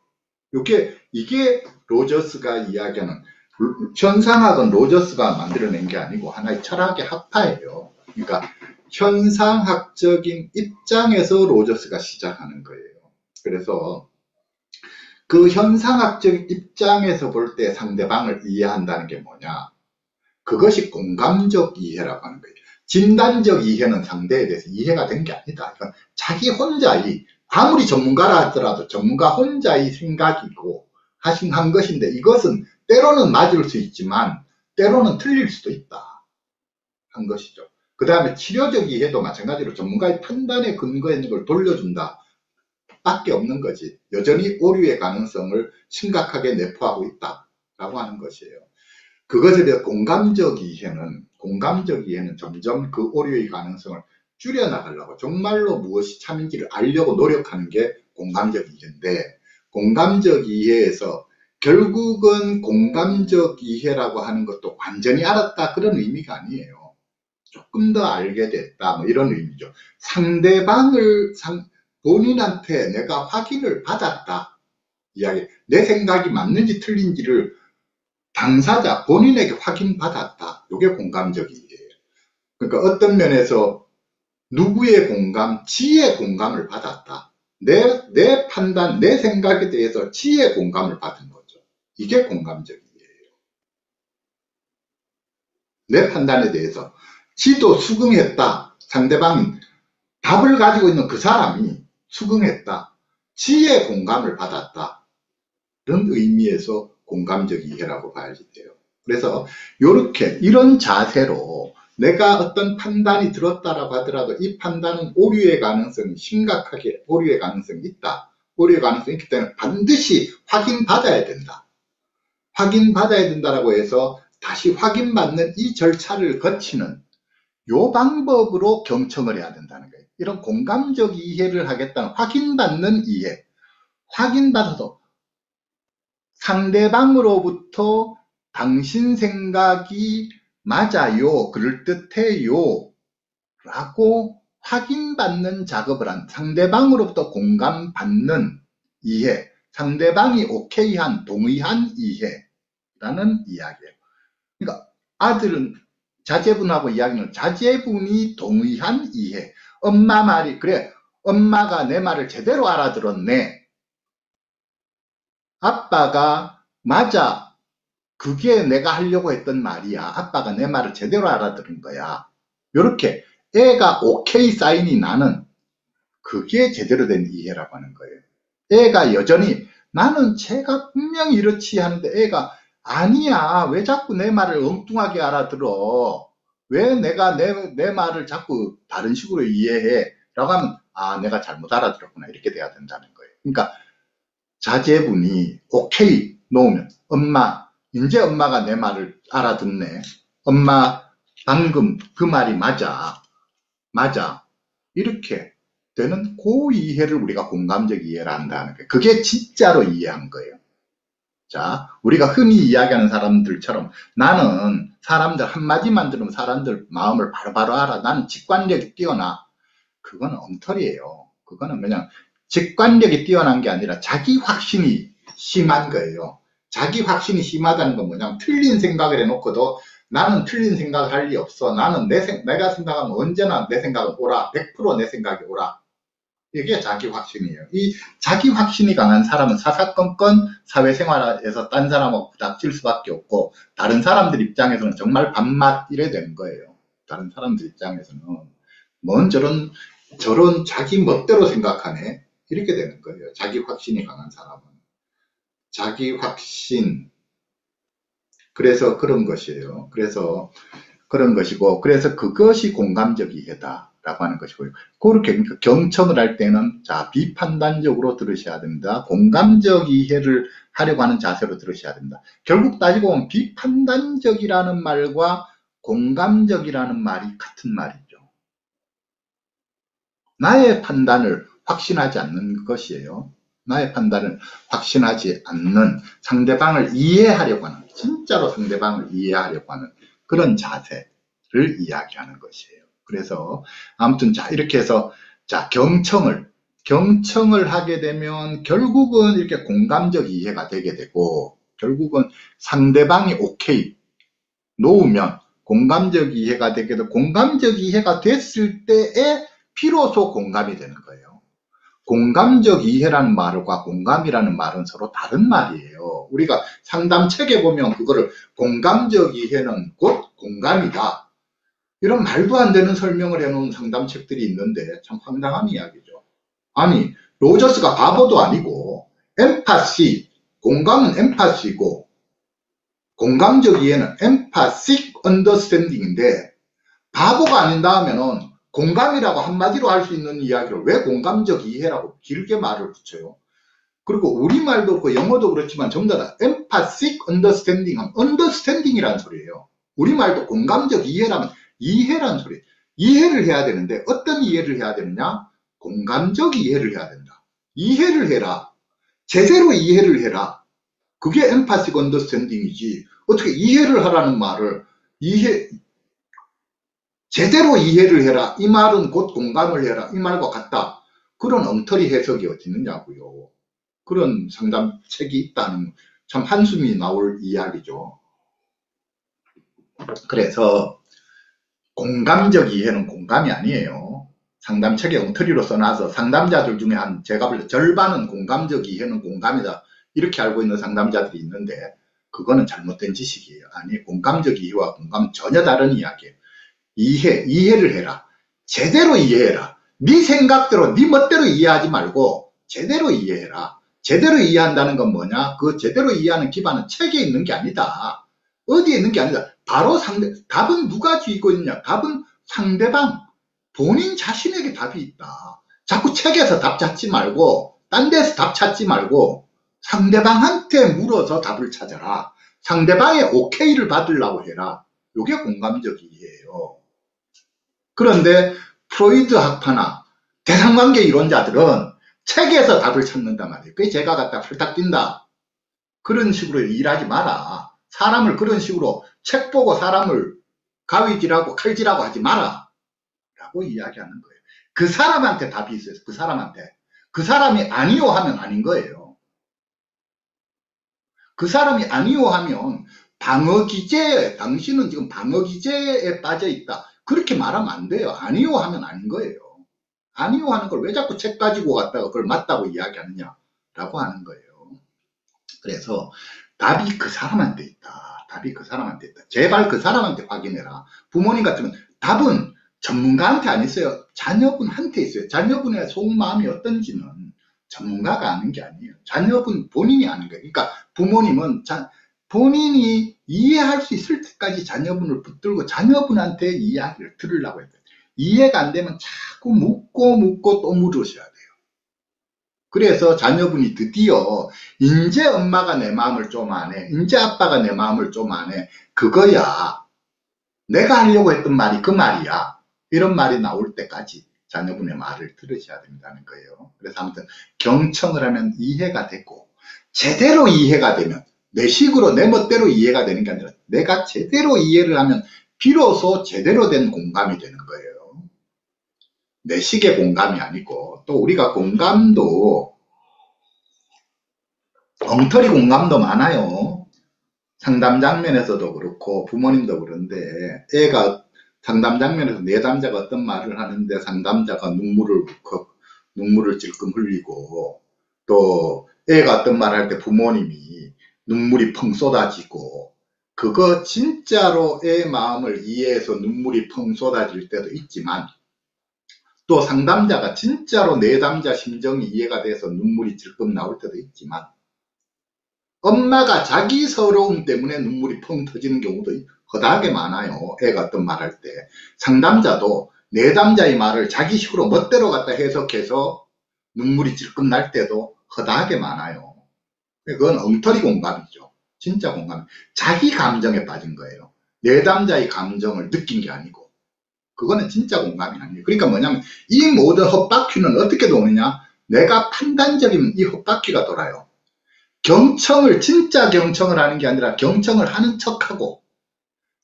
요게, 이게 로저스가 이야기하는, 현상학은 로저스가 만들어낸 게 아니고 하나의 철학의 학파예요. 그러니까 현상학적인 입장에서 로저스가 시작하는 거예요. 그래서 그 현상학적 입장에서 볼 때 상대방을 이해한다는 게 뭐냐? 그것이 공감적 이해라고 하는 거예요. 진단적 이해는 상대에 대해서 이해가 된 게 아니다. 이건 자기 혼자의 아무리 전문가라 하더라도 전문가 혼자의 생각이고 하신 한 것인데 이것은 때로는 맞을 수 있지만 때로는 틀릴 수도 있다. 한 것이죠. 그 다음에 치료적 이해도 마찬가지로 전문가의 판단에 근거해 있는 걸 돌려준다. 밖에 없는 거지. 여전히 오류의 가능성을 심각하게 내포하고 있다. 라고 하는 것이에요. 그것에 대해 공감적 이해는, 공감적 이해는 점점 그 오류의 가능성을 줄여나가려고 정말로 무엇이 참인지를 알려고 노력하는 게 공감적 이해인데, 공감적 이해에서 결국은 공감적 이해라고 하는 것도 완전히 알았다 그런 의미가 아니에요. 조금 더 알게 됐다 뭐 이런 의미죠. 상대방을 상, 본인한테 내가 확인을 받았다 이야기. 내 생각이 맞는지 틀린지를 당사자 본인에게 확인받았다. 이게 공감적 이해예요. 그러니까 어떤 면에서 누구의 공감, 지의 공감을 받았다. 내, 내 판단, 내 생각에 대해서 지의 공감을 받은 거죠. 이게 공감적 이해예요. 내 판단에 대해서 지도 수긍했다. 상대방 답을 가지고 있는 그 사람이 수긍했다. 지의 공감을 받았다. 이런 의미에서 공감적 이해라고 봐야지 돼요. 그래서 이렇게 이런 자세로 내가 어떤 판단이 들었다라고 하더라도 이 판단은 오류의 가능성이 심각하게 오류의 가능성이 있다. 오류의 가능성이 있기 때문에 반드시 확인받아야 된다. 확인받아야 된다라고 해서 다시 확인받는 이 절차를 거치는 요 방법으로 경청을 해야 된다는 거예요. 이런 공감적 이해를 하겠다는 확인받는 이해. 확인받아서 상대방으로부터 당신 생각이 맞아요, 그럴듯해요 라고 확인받는 작업을 한 상대방으로부터 공감받는 이해, 상대방이 오케이한, 동의한 이해라는 이야기예요. 그러니까 아들은 자제분하고 이야기는 자제분이 동의한 이해. 엄마 말이 그래 엄마가 내 말을 제대로 알아들었네. 아빠가 맞아. 그게 내가 하려고 했던 말이야. 아빠가 내 말을 제대로 알아들은 거야. 이렇게 애가 오케이 사인이 나는 그게 제대로 된 이해라고 하는 거예요. 애가 여전히 나는 제가 분명히 이렇지 하는데 애가 아니야. 왜 자꾸 내 말을 엉뚱하게 알아들어? 왜 내가 내, 내 말을 자꾸 다른 식으로 이해해? 라고 하면, 아, 내가 잘못 알아들었구나. 이렇게 돼야 된다는 거예요. 그러니까, 자제분이 오케이 놓으면, 엄마, 이제 엄마가 내 말을 알아듣네. 엄마, 방금 그 말이 맞아. 맞아. 이렇게 되는 고 이해를 우리가 공감적 이해를 한다는 거예요. 그게 진짜로 이해한 거예요. 자, 우리가 흔히 이야기하는 사람들처럼 나는 사람들 한마디만 들으면 사람들 마음을 바로바로 알아. 나는 직관력이 뛰어나. 그거는 엉터리예요. 그거는 그냥 직관력이 뛰어난 게 아니라 자기 확신이 심한 거예요. 자기 확신이 심하다는 건 뭐냐면 틀린 생각을 해놓고도 나는 틀린 생각을 할 리 없어. 나는 내 생, 내가 생각하면 언제나 내 생각은 오라. 100%내 생각이 오라. 이게 자기 확신이에요. 이 자기 확신이 강한 사람은 사사건건 사회생활에서 딴 사람하고 부닥칠 수밖에 없고 다른 사람들 입장에서는 정말 밥맛 이래 되는 거예요. 다른 사람들 입장에서는 뭔 저런 저런 자기 멋대로 생각하네 이렇게 되는 거예요. 자기 확신이 강한 사람은 자기 확신 그래서 그런 것이에요. 그래서 그런 것이고 그래서 그것이 공감적 이해다. 라고 하는 것이고요. 그렇게 경청을 할 때는 자 비판단적으로 들으셔야 됩니다. 공감적 이해를 하려고 하는 자세로 들으셔야 됩니다. 결국 따지고 보면 비판단적이라는 말과 공감적이라는 말이 같은 말이죠. 나의 판단을 확신하지 않는 것이에요. 나의 판단을 확신하지 않는 상대방을 이해하려고 하는 진짜로 상대방을 이해하려고 하는 그런 자세를 이야기하는 것이에요. 그래서 아무튼 자 이렇게 해서 자 경청을 경청을 하게 되면 결국은 이렇게 공감적 이해가 되게 되고 결국은 상대방이 오케이 놓으면 공감적 이해가 되게 되고 공감적 이해가 됐을 때에 비로소 공감이 되는 거예요. 공감적 이해라는 말과 공감이라는 말은 서로 다른 말이에요. 우리가 상담책에 보면 그거를 공감적 이해는 곧 공감이다. 이런 말도 안 되는 설명을 해놓은 상담책들이 있는데 참 황당한 이야기죠. 아니 로저스가 바보도 아니고 엠파시 공감은 엠파시고 공감적 이해는 엠파식 언더스탠딩인데 바보가 아닌다 하면은 공감이라고 한마디로 할 수 있는 이야기를 왜 공감적 이해라고 길게 말을 붙여요? 그리고 우리말도 그렇고 영어도 그렇지만 전부 다 empathic understanding 하면 understanding이라는 소리예요. 우리말도 공감적 이해라면 이해란 소리. 이해를 해야 되는데 어떤 이해를 해야 되느냐? 공감적 이해를 해야 된다. 이해를 해라. 제대로 이해를 해라. 그게 empathic understanding이지. 어떻게 이해를 하라는 말을 이해 제대로 이해를 해라. 이 말은 곧 공감을 해라. 이 말과 같다. 그런 엉터리 해석이 어디 있느냐고요. 그런 상담책이 있다는 참 한숨이 나올 이야기죠. 그래서 공감적 이해는 공감이 아니에요. 상담책에 엉터리로 써놔서 상담자들 중에 한 제가 볼 때 절반은 공감적 이해는 공감이다. 이렇게 알고 있는 상담자들이 있는데 그거는 잘못된 지식이에요. 아니 공감적 이해와 공감 전혀 다른 이야기예요. 이해, 이해를 해라. 제대로 이해해라. 네 생각대로, 네 멋대로 이해하지 말고 제대로 이해해라. 제대로 이해한다는 건 뭐냐? 그 제대로 이해하는 기반은 책에 있는 게 아니다. 어디에 있는 게 아니다. 바로 상대, 답은 누가 쥐고 있느냐? 답은 상대방, 본인 자신에게 답이 있다. 자꾸 책에서 답 찾지 말고, 딴 데서 답 찾지 말고, 상대방한테 물어서 답을 찾아라. 상대방의 오케이를 받으려고 해라. 이게 공감적 이해예요. 그런데 프로이드 학파나 대상관계 이론자들은 책에서 답을 찾는단 말이에요. 그게 제가 갖다 풀딱 뛴다. 그런 식으로 일하지 마라. 사람을 그런 식으로 책 보고 사람을 가위질하고 칼질하고 하지 마라. 라고 이야기하는 거예요. 그 사람한테 답이 있어요. 그 사람한테. 그 사람이 아니요 하면 아닌 거예요. 그 사람이 아니요 하면 방어 기제, 당신은 지금 방어 기제에 빠져 있다. 그렇게 말하면 안 돼요. 아니요 하면 아닌 거예요. 아니요 하는 걸 왜 자꾸 책 가지고 갔다가 그걸 맞다고 이야기하느냐 라고 하는 거예요. 그래서 답이 그 사람한테 있다. 답이 그 사람한테 있다. 제발 그 사람한테 확인해라. 부모님 같으면 답은 전문가한테 안 있어요. 자녀분한테 있어요. 자녀분의 속마음이 어떤지는 전문가가 아는 게 아니에요. 자녀분 본인이 아는 거예요. 그러니까 부모님은 자, 본인이 이해할 수 있을 때까지 자녀분을 붙들고 자녀분한테 이야기를 들으려고 해요. 이해가 안 되면 자꾸 묻고 묻고 또 물으셔야 돼요. 그래서 자녀분이 드디어 인제 엄마가 내 마음을 좀 아네. 인제 아빠가 내 마음을 좀 아네. 그거야. 내가 하려고 했던 말이 그 말이야. 이런 말이 나올 때까지 자녀분의 말을 들으셔야 된다는 거예요. 그래서 아무튼 경청을 하면 이해가 되고 제대로 이해가 되면 내 식으로 내 멋대로 이해가 되는 게 아니라 내가 제대로 이해를 하면 비로소 제대로 된 공감이 되는 거예요. 내 식의 공감이 아니고 또 우리가 공감도 엉터리 공감도 많아요. 상담 장면에서도 그렇고 부모님도 그런데 애가 상담 장면에서 내담자가 어떤 말을 하는데 상담자가 눈물을 컥 눈물을 찔끔 흘리고 또 애가 어떤 말을 할때 부모님이 눈물이 펑 쏟아지고 그거 진짜로 애 마음을 이해해서 눈물이 펑 쏟아질 때도 있지만 또 상담자가 진짜로 내담자 심정이 이해가 돼서 눈물이 질끔 나올 때도 있지만 엄마가 자기 서러움 때문에 눈물이 펑 터지는 경우도 허다하게 많아요. 애가 어떤 말할 때. 상담자도 내담자의 말을 자기 식으로 멋대로 갖다 해석해서 눈물이 질끔 날 때도 허다하게 많아요. 그건 엉터리 공감이죠. 진짜 공감. 자기 감정에 빠진 거예요. 내담자의 감정을 느낀 게 아니고. 그거는 진짜 공감이 아니에요. 그러니까 뭐냐면 이 모든 헛바퀴는 어떻게 도느냐? 내가 판단적인 이 헛바퀴가 돌아요. 경청을 진짜 경청을 하는 게 아니라 경청을 하는 척하고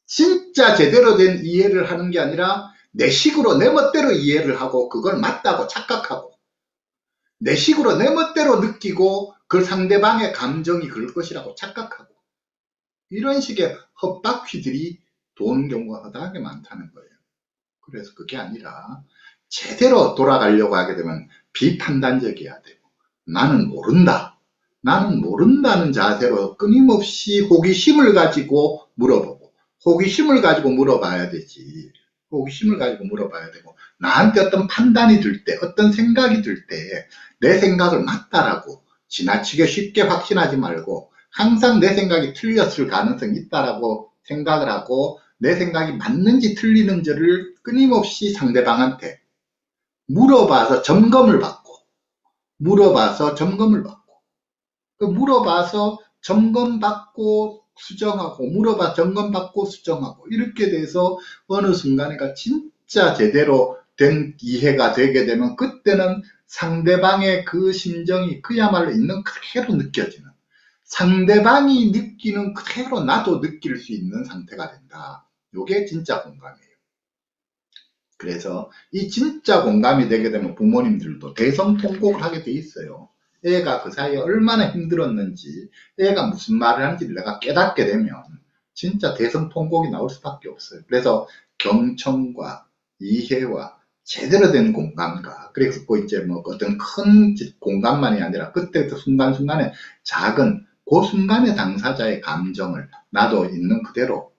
진짜 제대로 된 이해를 하는 게 아니라 내 식으로 내 멋대로 이해를 하고 그걸 맞다고 착각하고 내 식으로 내 멋대로 느끼고 그 상대방의 감정이 그럴 것이라고 착각하고 이런 식의 헛바퀴들이 도는 경우가 허다하게 많다는 거예요. 그래서 그게 아니라 제대로 돌아가려고 하게 되면 비판단적이어야 되고 나는 모른다. 나는 모른다는 자세로 끊임없이 호기심을 가지고 물어보고 호기심을 가지고 물어봐야 되지. 호기심을 가지고 물어봐야 되고 나한테 어떤 판단이 들 때, 어떤 생각이 들 때 내 생각을 맞다라고 지나치게 쉽게 확신하지 말고 항상 내 생각이 틀렸을 가능성이 있다라고 생각을 하고 내 생각이 맞는지 틀리는지를 끊임없이 상대방한테 물어봐서 점검을 받고 물어봐서 점검을 받고 그 물어봐서 점검받고 수정하고 물어봐 점검받고 수정하고 이렇게 돼서 어느 순간에가 진짜 제대로 된 이해가 되게 되면 그때는 상대방의 그 심정이 그야말로 있는 그대로 느껴지는 상대방이 느끼는 그대로 나도 느낄 수 있는 상태가 된다. 이게 진짜 공감이에요. 그래서 이 진짜 공감이 되게 되면 부모님들도 대성통곡을 하게 돼 있어요. 애가 그 사이에 얼마나 힘들었는지 애가 무슨 말을 하는지 내가 깨닫게 되면 진짜 대성통곡이 나올 수밖에 없어요. 그래서 경청과 이해와 제대로 된 그래서 뭐 이제 뭐 어떤 큰 공감만이 아니라 그때부터 순간순간에 작은 그 순간의 당사자의 감정을 나도 있는 그대로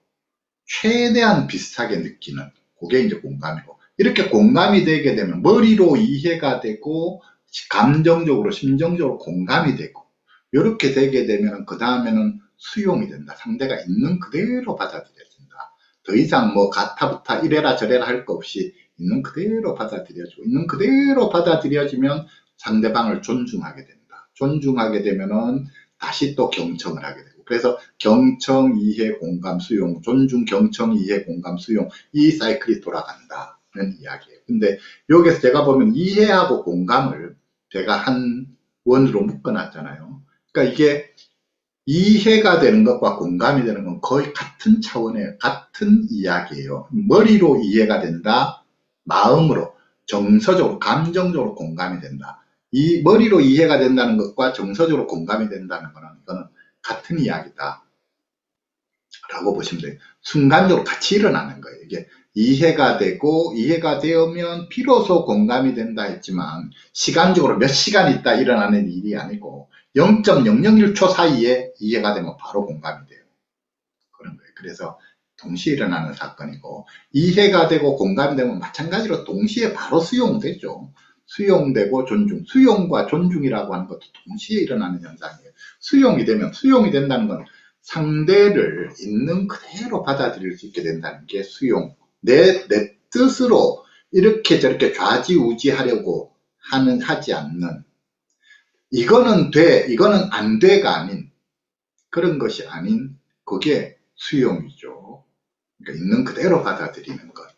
최대한 비슷하게 느끼는 그게 이제 공감이고 이렇게 공감이 되게 되면 머리로 이해가 되고 감정적으로 심정적으로 공감이 되고 이렇게 되게 되면 그 다음에는 수용이 된다. 상대가 있는 그대로 받아들여진다. 더 이상 뭐 가타부타 이래라 저래라 할 거 없이 있는 그대로 받아들여지고 있는 그대로 받아들여지면 상대방을 존중하게 된다. 존중하게 되면은 다시 또 경청을 하게 되고 그래서 경청, 이해, 공감, 수용, 존중, 경청, 이해, 공감, 수용 이 사이클이 돌아간다는 이야기예요. 근데 여기서 제가 보면 이해하고 공감을 제가 한 원으로 묶어놨잖아요. 그러니까 이게 이해가 되는 것과 공감이 되는 건 거의 같은 차원의 같은 이야기예요. 머리로 이해가 된다. 마음으로 정서적으로 감정적으로 공감이 된다. 이 머리로 이해가 된다는 것과 정서적으로 공감이 된다는 것은 이거는 같은 이야기다. 라고 보시면 돼요. 순간적으로 같이 일어나는 거예요. 이게 이해가 되고 이해가 되면 비로소 공감이 된다 했지만 시간적으로 몇 시간 있다 일어나는 일이 아니고 0.001초 사이에 이해가 되면 바로 공감이 돼요. 그런 거예요. 그래서 동시에 일어나는 사건이고 이해가 되고 공감이 되면 마찬가지로 동시에 바로 수용되죠. 수용되고 존중, 수용과 존중이라고 하는 것도 동시에 일어나는 현상이에요. 수용이 되면 수용이 된다는 건 상대를 있는 그대로 받아들일 수 있게 된다는 게 수용. 내, 내 뜻으로 이렇게 저렇게 좌지우지하려고 하는, 하지 않는 이거는 돼, 이거는 안 돼가 아닌 그런 것이 아닌 그게 수용이죠. 그러니까 있는 그대로 받아들이는 것.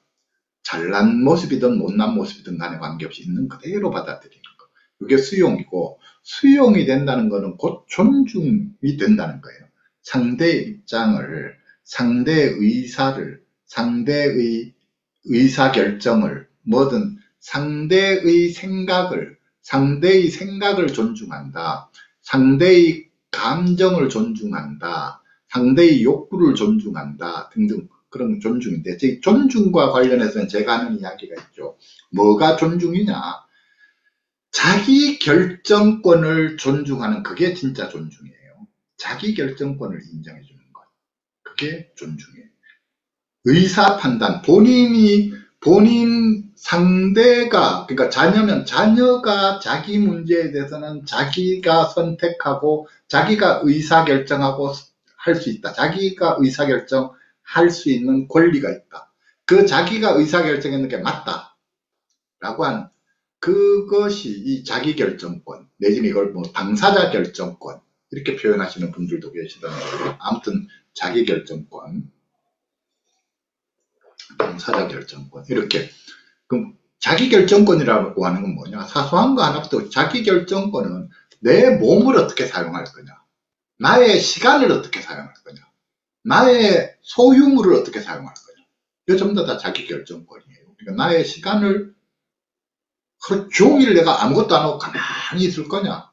잘난 모습이든 못난 모습이든 간에 관계없이 있는 그대로 받아들이는 것. 이게 수용이고 수용이 된다는 것은 곧 존중이 된다는 거예요. 상대의 입장을, 상대의 의사를, 상대의 의사결정을, 뭐든 상대의 생각을, 상대의 생각을 존중한다. 상대의 감정을 존중한다. 상대의 욕구를 존중한다. 등등 그런 존중인데 존중과 관련해서는 제가 하는 이야기가 있죠. 뭐가 존중이냐? 자기 결정권을 존중하는 그게 진짜 존중이에요. 자기 결정권을 인정해 주는 것. 그게 존중이에요. 의사 판단, 본인이 본인 상대가 그러니까 자녀면 자녀가 자기 문제에 대해서는 자기가 선택하고 자기가 의사결정하고 할 수 있다. 자기가 의사결정 할수 있는 권리가 있다. 그 자기가 의사결정했는 게 맞다. 라고 하는 그것이 이 자기결정권 내지는 이걸 뭐 당사자 결정권 이렇게 표현하시는 분들도 계시더라고요. 아무튼 자기결정권, 당사자 결정권. 이렇게. 그럼 자기 결정권이라고 하는 건 뭐냐? 사소한 거 하나부터 자기 결정권은 내 몸을 어떻게 사용할 거냐? 나의 시간을 어떻게 사용할 거냐? 나의 소유물을 어떻게 사용할 거냐? 이거 전부 다 자기 결정권이에요. 그러니까 나의 시간을 하루 종일 내가 아무것도 안 하고 가만히 있을 거냐?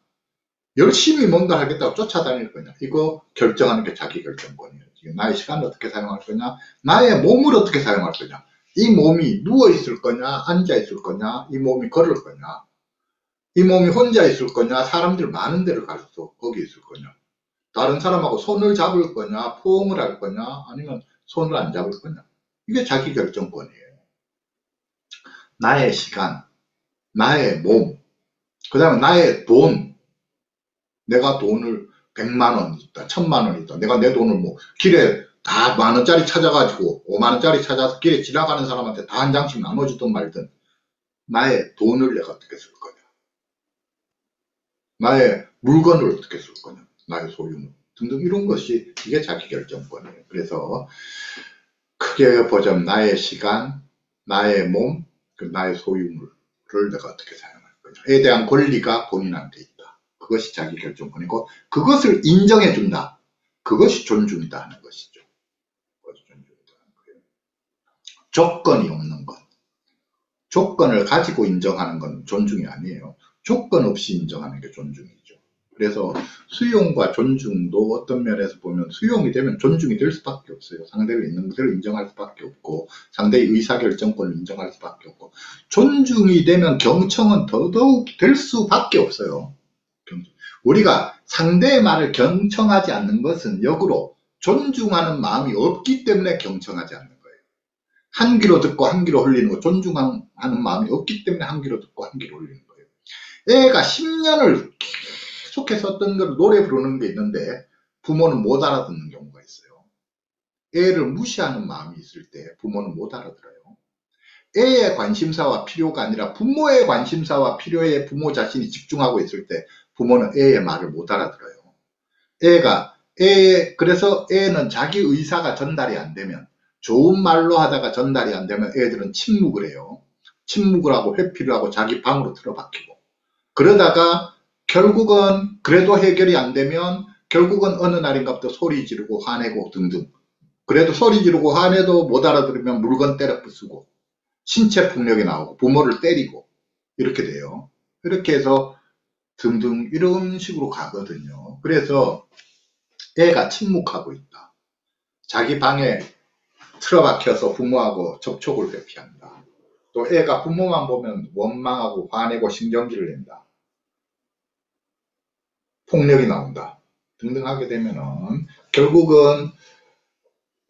열심히 뭔가 하겠다고 쫓아다닐 거냐? 이거 결정하는 게 자기 결정권이에요 나의 시간을 어떻게 사용할 거냐? 나의 몸을 어떻게 사용할 거냐? 이 몸이 누워 있을 거냐? 앉아 있을 거냐? 이 몸이 걸을 거냐? 이 몸이 혼자 있을 거냐? 사람들 많은 데를 가서 거기 있을 거냐? 다른 사람하고 손을 잡을 거냐? 포옹을 할 거냐? 아니면 손을 안 잡을 거냐? 이게 자기 결정권이에요. 나의 시간 나의 몸 그 다음에 나의 돈. 내가 돈을 100만 원 있다, 1000만 원 있다. 내가 내 돈을 뭐 길에 다 만 원짜리 찾아가지고 5만원짜리 찾아서 길에 지나가는 사람한테 다 한 장씩 나눠주든 말든 나의 돈을 내가 어떻게 쓸 거냐? 나의 물건을 어떻게 쓸 거냐? 나의 소유물. 등등 이런 것이 이게 자기 결정권이에요. 그래서 크게 보자면 나의 시간 나의 몸그 나의 소유물을 내가 어떻게 사용할 거냐에 대한 권리가 본인한테 있다 그것이 자기 결정권이고 그것을 인정해 준다 그것이 존중이다 하는 것이죠 그것이 존중이다 하는 거예요. 조건이 없는 것 조건을 가지고 인정하는 건 존중이 아니에요. 조건 없이 인정하는 게 존중이죠. 그래서 수용과 존중도 어떤 면에서 보면 수용이 되면 존중이 될 수밖에 없어요. 상대가 있는 것을 인정할 수밖에 없고 상대의 의사결정권을 인정할 수밖에 없고 존중이 되면 경청은 더더욱 될 수밖에 없어요. 우리가 상대의 말을 경청하지 않는 것은 역으로 존중하는 마음이 없기 때문에 경청하지 않는 한 귀로 듣고 한 귀로 흘리는 거 존중하는 마음이 없기 때문에 한 귀로 듣고 한 귀로 흘리는 거예요. 애가 10년을 계속해서 어떤 걸 노래 부르는 게 있는데 부모는 못 알아듣는 경우가 있어요. 애를 무시하는 마음이 있을 때 부모는 못 알아들어요. 애의 관심사와 필요가 아니라 부모의 관심사와 필요에 부모 자신이 집중하고 있을 때 부모는 애의 말을 못 알아들어요. 애가 애 그래서 애는 자기 의사가 전달이 안 되면 좋은 말로 하다가 전달이 안 되면 애들은 침묵을 해요. 침묵을 하고 회피를 하고 자기 방으로 틀어박히고 그러다가 결국은 그래도 해결이 안 되면 결국은 어느 날인가부터 소리 지르고 화내고 등등 그래도 소리 지르고 화내도 못 알아들으면 물건 때려 부수고 신체 폭력이 나오고 부모를 때리고 이렇게 돼요. 이렇게 해서 등등 이런 식으로 가거든요. 그래서 애가 침묵하고 있다. 자기 방에 틀어박혀서 부모하고 접촉을 회피한다. 또 애가 부모만 보면 원망하고 화내고 신경질을 낸다. 폭력이 나온다. 등등 하게 되면은 결국은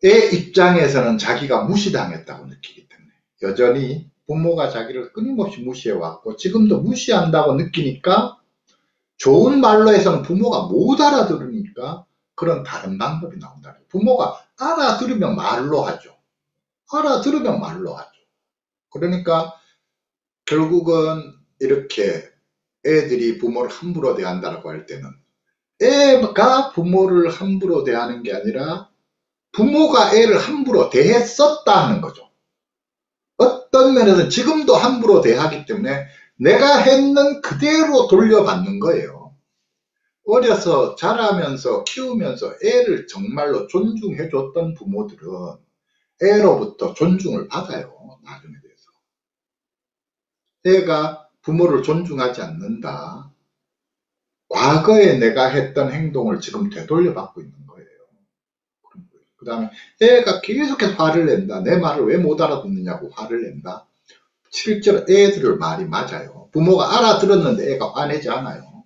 애 입장에서는 자기가 무시당했다고 느끼기 때문에 여전히 부모가 자기를 끊임없이 무시해왔고 지금도 무시한다고 느끼니까 좋은 말로 해서는 부모가 못 알아들으니까 그런 다른 방법이 나온다. 부모가 알아들으면 말로 하죠. 알아들으면 말로 하죠. 그러니까 결국은 이렇게 애들이 부모를 함부로 대한다고 할 때는 애가 부모를 함부로 대하는 게 아니라 부모가 애를 함부로 대했었다 하는 거죠. 어떤 면에서는 지금도 함부로 대하기 때문에 내가 했는 그대로 돌려받는 거예요. 어려서 자라면서 키우면서 애를 정말로 존중해 줬던 부모들은 애로부터 존중을 받아요. 나중에 돼서. 애가 부모를 존중하지 않는다. 과거에 내가 했던 행동을 지금 되돌려 받고 있는 거예요. 그 다음에 애가 계속해서 화를 낸다. 내 말을 왜 못 알아듣느냐고 화를 낸다. 실제로 애들을 말이 맞아요. 부모가 알아들었는데 애가 화내지 않아요.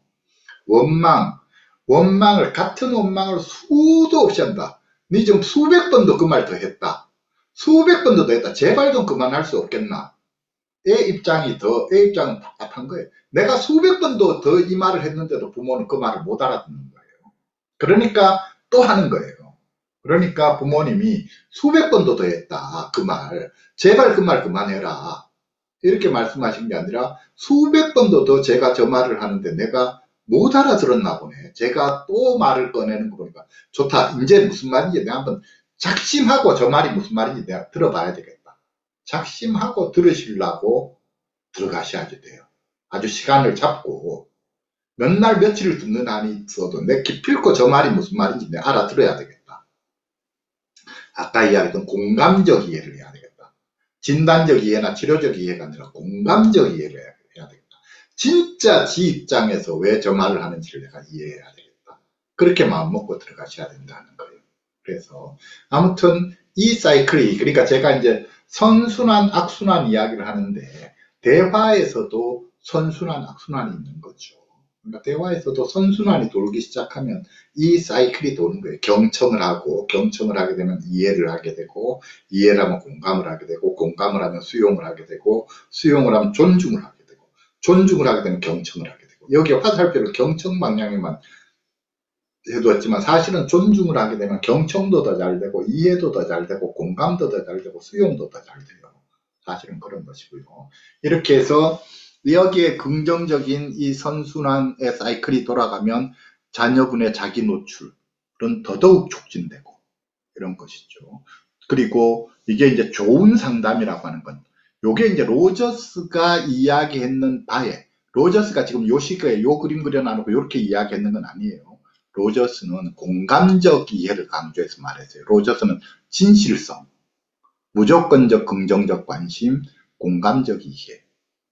원망, 원망을 같은 원망을 수도 없이 한다. 니 지금 수백 번도 그 말 더 했다. 수백 번도 더 했다. 제발 좀 그만할 수 없겠나. 애 입장이 더, 애 입장은 답답한 거예요. 내가 수백 번도 더 이 말을 했는데도 부모는 그 말을 못 알아듣는 거예요. 그러니까 또 하는 거예요. 그러니까 부모님이 수백 번도 더 했다. 그 말. 제발 그 말 그만해라. 이렇게 말씀하신 게 아니라 수백 번도 더 제가 저 말을 하는데 내가 못 알아들었나 보네. 제가 또 말을 꺼내는 거 보니까 좋다. 이제 무슨 말인지 내가 한번 작심하고 저 말이 무슨 말인지 내가 들어봐야 되겠다. 작심하고 들으시려고 들어가셔야지 돼요. 아주 시간을 잡고 몇 날 며칠을 듣는 한이 있어도 내 기필코 저 말이 무슨 말인지 내가 알아들어야 되겠다. 아까 이야기했던 공감적 이해를 해야 되겠다. 진단적 이해나 치료적 이해가 아니라 공감적 이해를 해야 되겠다. 진짜 지 입장에서 왜 저 말을 하는지를 내가 이해해야 되겠다. 그렇게 마음먹고 들어가셔야 된다는 거예요. 그래서 아무튼 이 사이클이 그러니까 제가 이제 선순환 악순환 이야기를 하는데 대화에서도 선순환 악순환이 있는 거죠. 그러니까 대화에서도 선순환이 돌기 시작하면 이 사이클이 도는 거예요. 경청을 하고 경청을 하게 되면 이해를 하게 되고 이해를 하면 공감을 하게 되고 공감을 하면 수용을 하게 되고 수용을 하면 존중을 하게 되고 존중을 하게 되면 경청을 하게 되고 여기 화살표를 경청 방향에만 해두었지만 사실은 존중을 하게 되면 경청도 더 잘 되고 이해도 더 잘 되고 공감도 더 잘 되고 수용도 더 잘 돼요. 사실은 그런 것이고요. 이렇게 해서 여기에 긍정적인 이 선순환의 사이클이 돌아가면 자녀분의 자기 노출은 더더욱 촉진되고 이런 것이죠. 그리고 이게 이제 좋은 상담이라고 하는 건 요게 이제 로저스가 이야기했는 바에 로저스가 지금 요 시기에 요 그림 그려놔놓고 이렇게 이야기했는 건 아니에요. 로저스는 공감적 이해를 강조해서 말했어요. 로저스는 진실성, 무조건적 긍정적 관심, 공감적 이해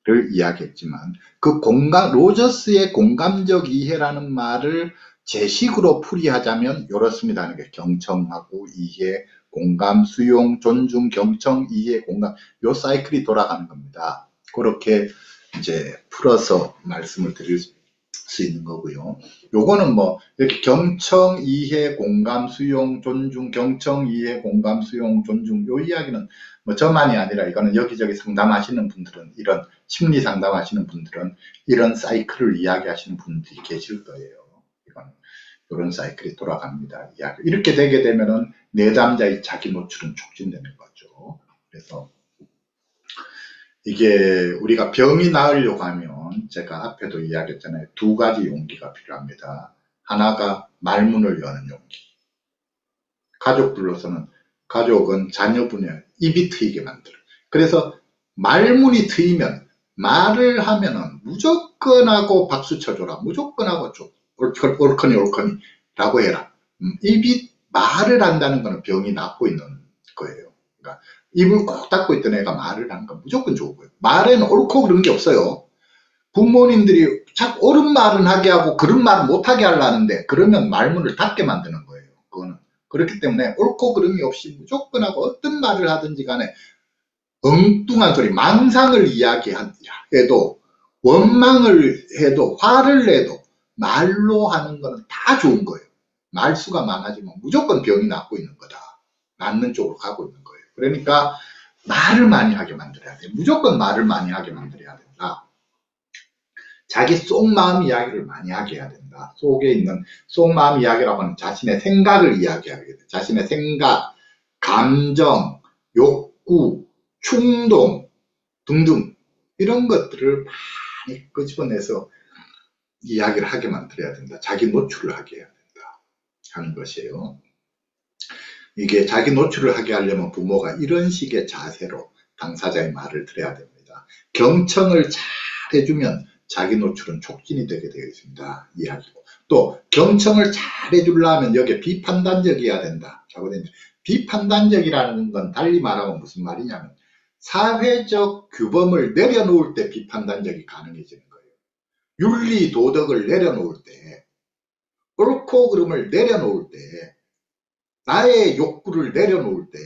를 이야기했지만 그 공감 로저스의 공감적 이해라는 말을 제식으로 풀이하자면 이렇습니다. 경청하고 이해, 공감, 수용, 존중, 경청, 이해, 공감 요 사이클이 돌아가는 겁니다. 그렇게 이제 풀어서 말씀을 드릴 수 있는 거고요. 요거는 뭐 이렇게 경청, 이해, 공감, 수용, 존중, 경청, 이해, 공감, 수용, 존중 요 이야기는 뭐 저만이 아니라 이거는 여기저기 상담하시는 분들은 이런 심리 상담하시는 분들은 이런 사이클을 이야기하시는 분들이 계실 거예요. 이건 이런 사이클이 돌아갑니다. 이야기. 이렇게 되게 되면은 내담자의 자기 노출은 촉진되는 거죠. 그래서 이게 우리가 병이 나으려고 하면 제가 앞에도 이야기했잖아요. 두 가지 용기가 필요합니다. 하나가 말문을 여는 용기. 가족들로서는 가족은 자녀분의 입이 트이게 만들어. 그래서 말문이 트이면 말을 하면은 무조건 하고 박수 쳐줘라. 무조건 하고 줘. 옳거니 옳거니 라고 해라. 음, 입이 말을 한다는 것은 병이 낫고 있는 거예요. 그러니까 입을 꼭 닫고 있던 애가 말을 하는 건 무조건 좋고요. 말에는 옳고 그런 게 없어요. 부모님들이 자꾸 옳은 말은 하게 하고 그런 말은 못하게 하려는데 그러면 말문을 닫게 만드는 거예요. 그거는. 그렇기 때문에 옳고 그름이 없이 무조건 하고 어떤 말을 하든지 간에 엉뚱한 소리, 망상을 이야기해도 원망을 해도 화를 내도 말로 하는 거는 다 좋은 거예요. 말수가 많아지면 무조건 병이 낫고 있는 거다. 낫는 쪽으로 가고 있는 거예요. 그러니까 말을 많이 하게 만들어야 돼. 무조건 말을 많이 하게 만들어야 된다. 자기 속마음 이야기를 많이 하게 해야 된다. 속에 있는 속마음 이야기라고 하는 자신의 생각을 이야기하게 돼. 자신의 생각, 감정, 욕구, 충동 등등 이런 것들을 많이 끄집어내서 이야기를 하게 만들어야 된다. 자기 노출을 하게 해야 된다. 하는 것이에요. 이게 자기 노출을 하게 하려면 부모가 이런 식의 자세로 당사자의 말을 들어야 됩니다. 경청을 잘 해주면 자기 노출은 촉진이 되게 되어 있습니다. 이야기고. 또 경청을 잘 해주려면 여기에 비판단적이어야 된다. 비판단적이라는 건 달리 말하면 무슨 말이냐면 사회적 규범을 내려놓을 때 비판단적이 가능해지는 거예요. 윤리 도덕을 내려놓을 때 옳고 그름을 내려놓을 때 나의 욕구를 내려놓을 때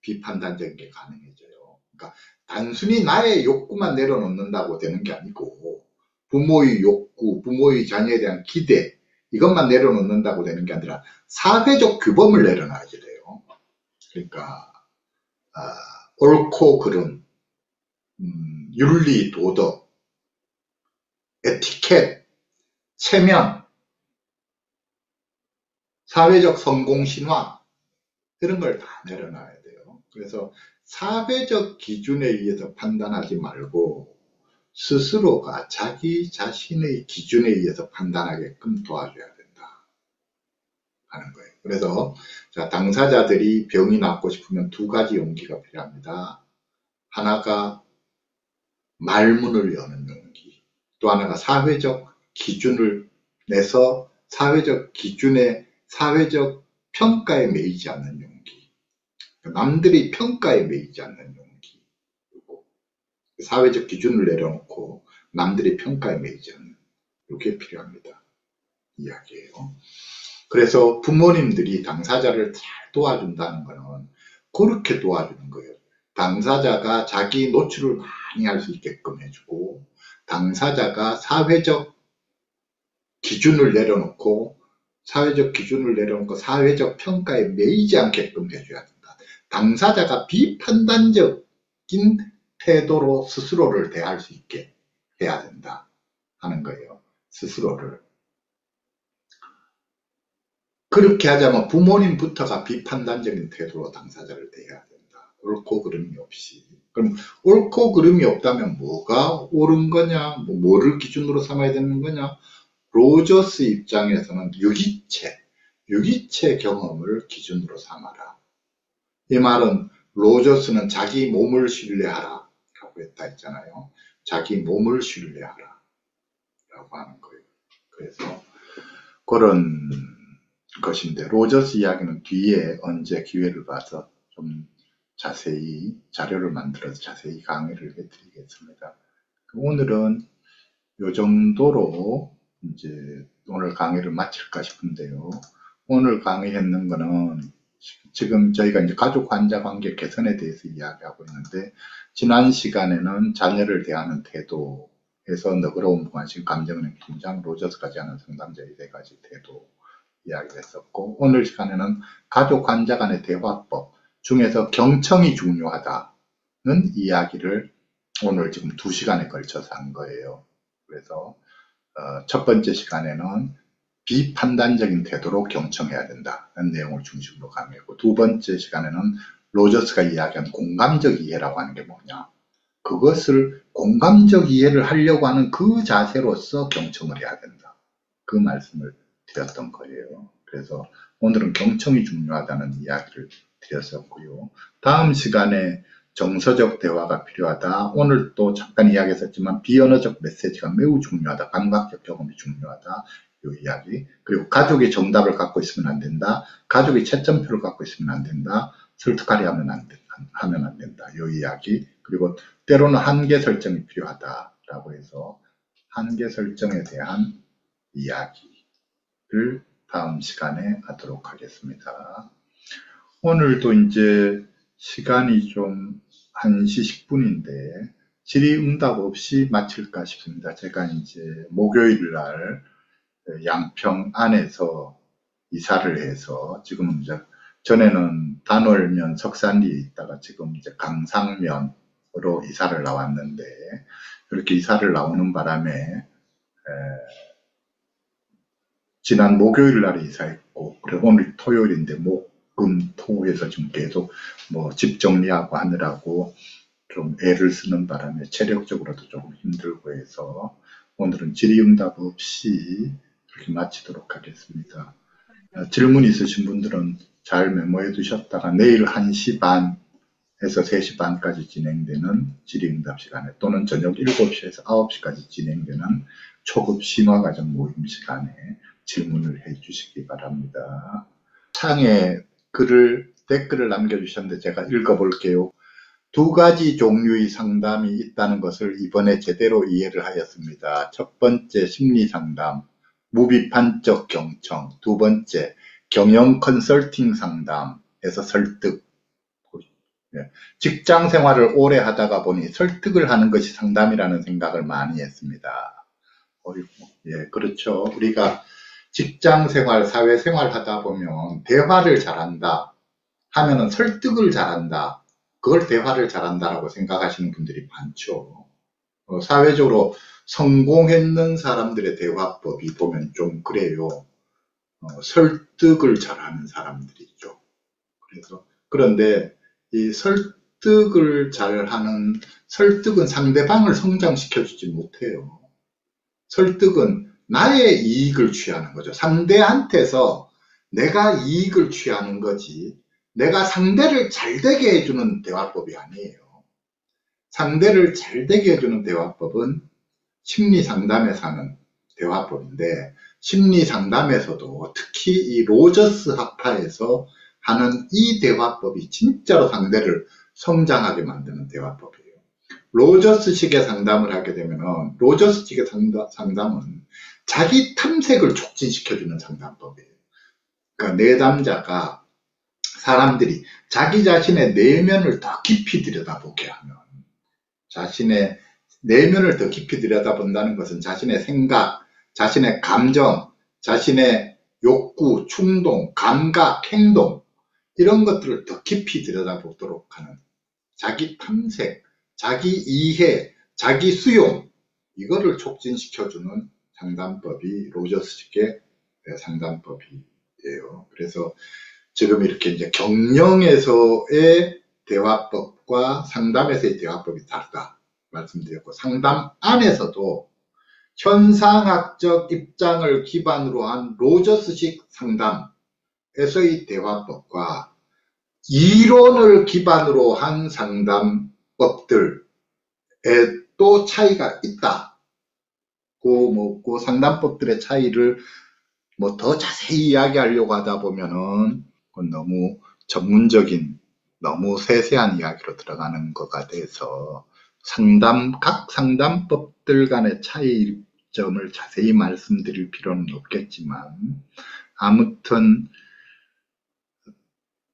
비판단적인 게 가능해져요. 그러니까 단순히 나의 욕구만 내려놓는다고 되는 게 아니고 부모의 욕구, 부모의 자녀에 대한 기대 이것만 내려놓는다고 되는 게 아니라 사회적 규범을 내려놔야 돼요. 그러니까 아, 옳고 그름, 음, 윤리, 도덕, 에티켓, 체면, 사회적 성공 신화 이런 걸 다 내려놔야 돼요. 그래서 사회적 기준에 의해서 판단하지 말고 스스로가 자기 자신의 기준에 의해서 판단하게끔 도와줘야 된다 하는 거예요. 그래서 자, 당사자들이 병이 낫고 싶으면 두 가지 용기가 필요합니다. 하나가 말문을 여는 용기, 또 하나가 사회적 기준을 내서 사회적 기준에 사회적 평가에 매이지 않는 용기. 남들이 평가에 매이지 않는 용기. 그리고 사회적 기준을 내려놓고 남들이 평가에 매이지 않는 이게 필요합니다. 이야기예요. 그래서 부모님들이 당사자를 잘 도와준다는 것은 그렇게 도와주는 거예요. 당사자가 자기 노출을 많이 할 수 있게끔 해주고 당사자가 사회적 기준을 내려놓고 사회적 기준을 내려놓고 사회적 평가에 매이지 않게끔 해줘야 된다. 당사자가 비판단적인 태도로 스스로를 대할 수 있게 해야 된다 하는 거예요. 스스로를. 그렇게 하자면 부모님부터가 비판단적인 태도로 당사자를 대해야 된다. 옳고 그름이 없이. 그럼 옳고 그름이 없다면 뭐가 옳은 거냐, 뭐 뭐를 기준으로 삼아야 되는 거냐? 로저스 입장에서는 유기체, 유기체 경험을 기준으로 삼아라. 이 말은 로저스는 자기 몸을 신뢰하라 라고 했다 했잖아요. 자기 몸을 신뢰하라 라고 하는 거예요. 그래서 그런 것인데 로저스 이야기는 뒤에 언제 기회를 봐서 좀 자세히 자료를 만들어서 자세히 강의를 해드리겠습니다. 오늘은 이 정도로 이제 오늘 강의를 마칠까 싶은데요. 오늘 강의했는 거는 지금 저희가 이제 가족 환자 관계 개선에 대해서 이야기하고 있는데 지난 시간에는 자녀를 대하는 태도에서 너그러운 무관심, 감정은 긴장, 로저스까지 하는 상담자의 네 가지 태도 이야기를 했었고 오늘 시간에는 가족 환자 간의 대화법 중에서 경청이 중요하다는 이야기를 오늘 지금 두 시간에 걸쳐서 한 거예요. 그래서 어, 첫 번째 시간에는 비판단적인 태도로 경청해야 된다는 내용을 중심으로 강의했고 두 번째 시간에는 로저스가 이야기한 공감적 이해라고 하는 게 뭐냐. 그것을 공감적 이해를 하려고 하는 그 자세로서 경청을 해야 된다. 그 말씀을 드렸던 거예요. 그래서 오늘은 경청이 중요하다는 이야기를 드렸었고요. 다음 시간에 정서적 대화가 필요하다. 오늘 또 잠깐 이야기했었지만 비언어적 메시지가 매우 중요하다. 감각적 경험이 중요하다 요 이야기. 그리고 가족이 정답을 갖고 있으면 안 된다. 가족이 채점표를 갖고 있으면 안 된다. 설득하려 하면 안, 된다. 하면 안 된다. 요 이야기. 그리고 때로는 한계 설정이 필요하다라고 해서 한계 설정에 대한 이야기를 다음 시간에 하도록 하겠습니다. 오늘도 이제 시간이 좀 1시 10분인데 질의응답 없이 마칠까 싶습니다. 제가 이제 목요일 날 양평 안에서 이사를 해서 지금은 이제 전에는 단월면 석산리에 있다가 지금 이제 강상면으로 이사를 나왔는데 이렇게 이사를 나오는 바람에 에, 지난 목요일 날에 이사했고 그리고 오늘 토요일인데 목금 토해서 지금 계속 뭐 집 정리하고 하느라고 좀 애를 쓰는 바람에 체력적으로도 조금 힘들고 해서 오늘은 질의응답 없이 이렇게 마치도록 하겠습니다. 어, 질문 있으신 분들은 잘 메모해 두셨다가 내일 1시 반에서 3시 반까지 진행되는 질의응답 시간에 또는 저녁 7시에서 9시까지 진행되는 초급 심화과정 모임 시간에 질문을 해 주시기 바랍니다. 창에 글을 댓글을 남겨주셨는데 제가 읽어볼게요. 두 가지 종류의 상담이 있다는 것을 이번에 제대로 이해를 하였습니다. 첫 번째 심리 상담, 무비판적 경청, 두 번째 경영 컨설팅 상담에서 설득, 예, 직장 생활을 오래 하다가 보니 설득을 하는 것이 상담이라는 생각을 많이 했습니다. 어이구, 예, 그렇죠. 우리가 직장 생활, 사회 생활 하다 보면 대화를 잘한다 하면은 설득을 잘한다. 그걸 대화를 잘한다라고 생각하시는 분들이 많죠. 어, 사회적으로 성공했는 사람들의 대화법이 보면 좀 그래요. 어, 설득을 잘하는 사람들이 있죠. 그래서 그런데 이 설득을 잘하는 설득은 상대방을 성장시켜주지 못해요. 설득은 나의 이익을 취하는 거죠. 상대한테서 내가 이익을 취하는 거지 내가 상대를 잘 되게 해주는 대화법이 아니에요. 상대를 잘 되게 해주는 대화법은 심리 상담에서 하는 대화법인데 심리 상담에서도 특히 이 로저스 학파에서 하는 이 대화법이 진짜로 상대를 성장하게 만드는 대화법이에요. 로저스식의 상담을 하게 되면 로저스식의 상담은 자기 탐색을 촉진시켜주는 상담법이에요. 그러니까 내담자가 사람들이 자기 자신의 내면을 더 깊이 들여다보게 하면 자신의 내면을 더 깊이 들여다본다는 것은 자신의 생각, 자신의 감정, 자신의 욕구, 충동, 감각, 행동 이런 것들을 더 깊이 들여다보도록 하는 자기 탐색, 자기 이해, 자기 수용 이거를 촉진시켜주는 상담법이 로저스식의 상담법이 돼요. 그래서 지금 이렇게 이제 경영에서의 대화법과 상담에서의 대화법이 다르다 말씀드렸고 상담 안에서도 현상학적 입장을 기반으로 한 로저스식 상담에서의 대화법과 이론을 기반으로 한 상담법들에 또 차이가 있다. 그, 뭐, 그 상담법들의 차이를 뭐 더 자세히 이야기하려고 하다 보면은 너무 전문적인 너무 세세한 이야기로 들어가는 것가 돼서 상담 각 상담법들 간의 차이점을 자세히 말씀드릴 필요는 없겠지만 아무튼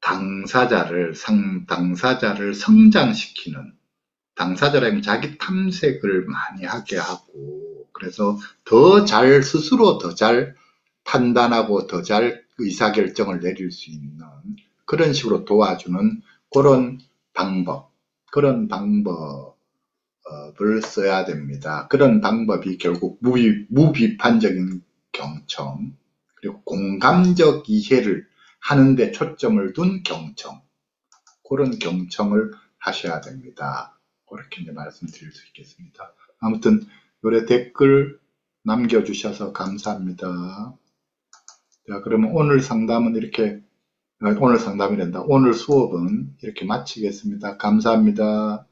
당사자를 상 당사자를 성장시키는 당사자라면 자기 탐색을 많이 하게 하고 그래서 더 잘 스스로 더 잘 판단하고 더 잘 의사결정을 내릴 수 있는 그런 식으로 도와주는 그런 방법 그런 방법을 써야 됩니다. 그런 방법이 결국 무비, 무비판적인 경청 그리고 공감적 이해를 하는데 초점을 둔 경청 그런 경청을 하셔야 됩니다. 그렇게 이제 말씀드릴 수 있겠습니다. 아무튼 요래 댓글 남겨주셔서 감사합니다. 자 그러면 오늘 상담은 이렇게 오늘 상담이란다. 오늘 수업은 이렇게 마치겠습니다. 감사합니다.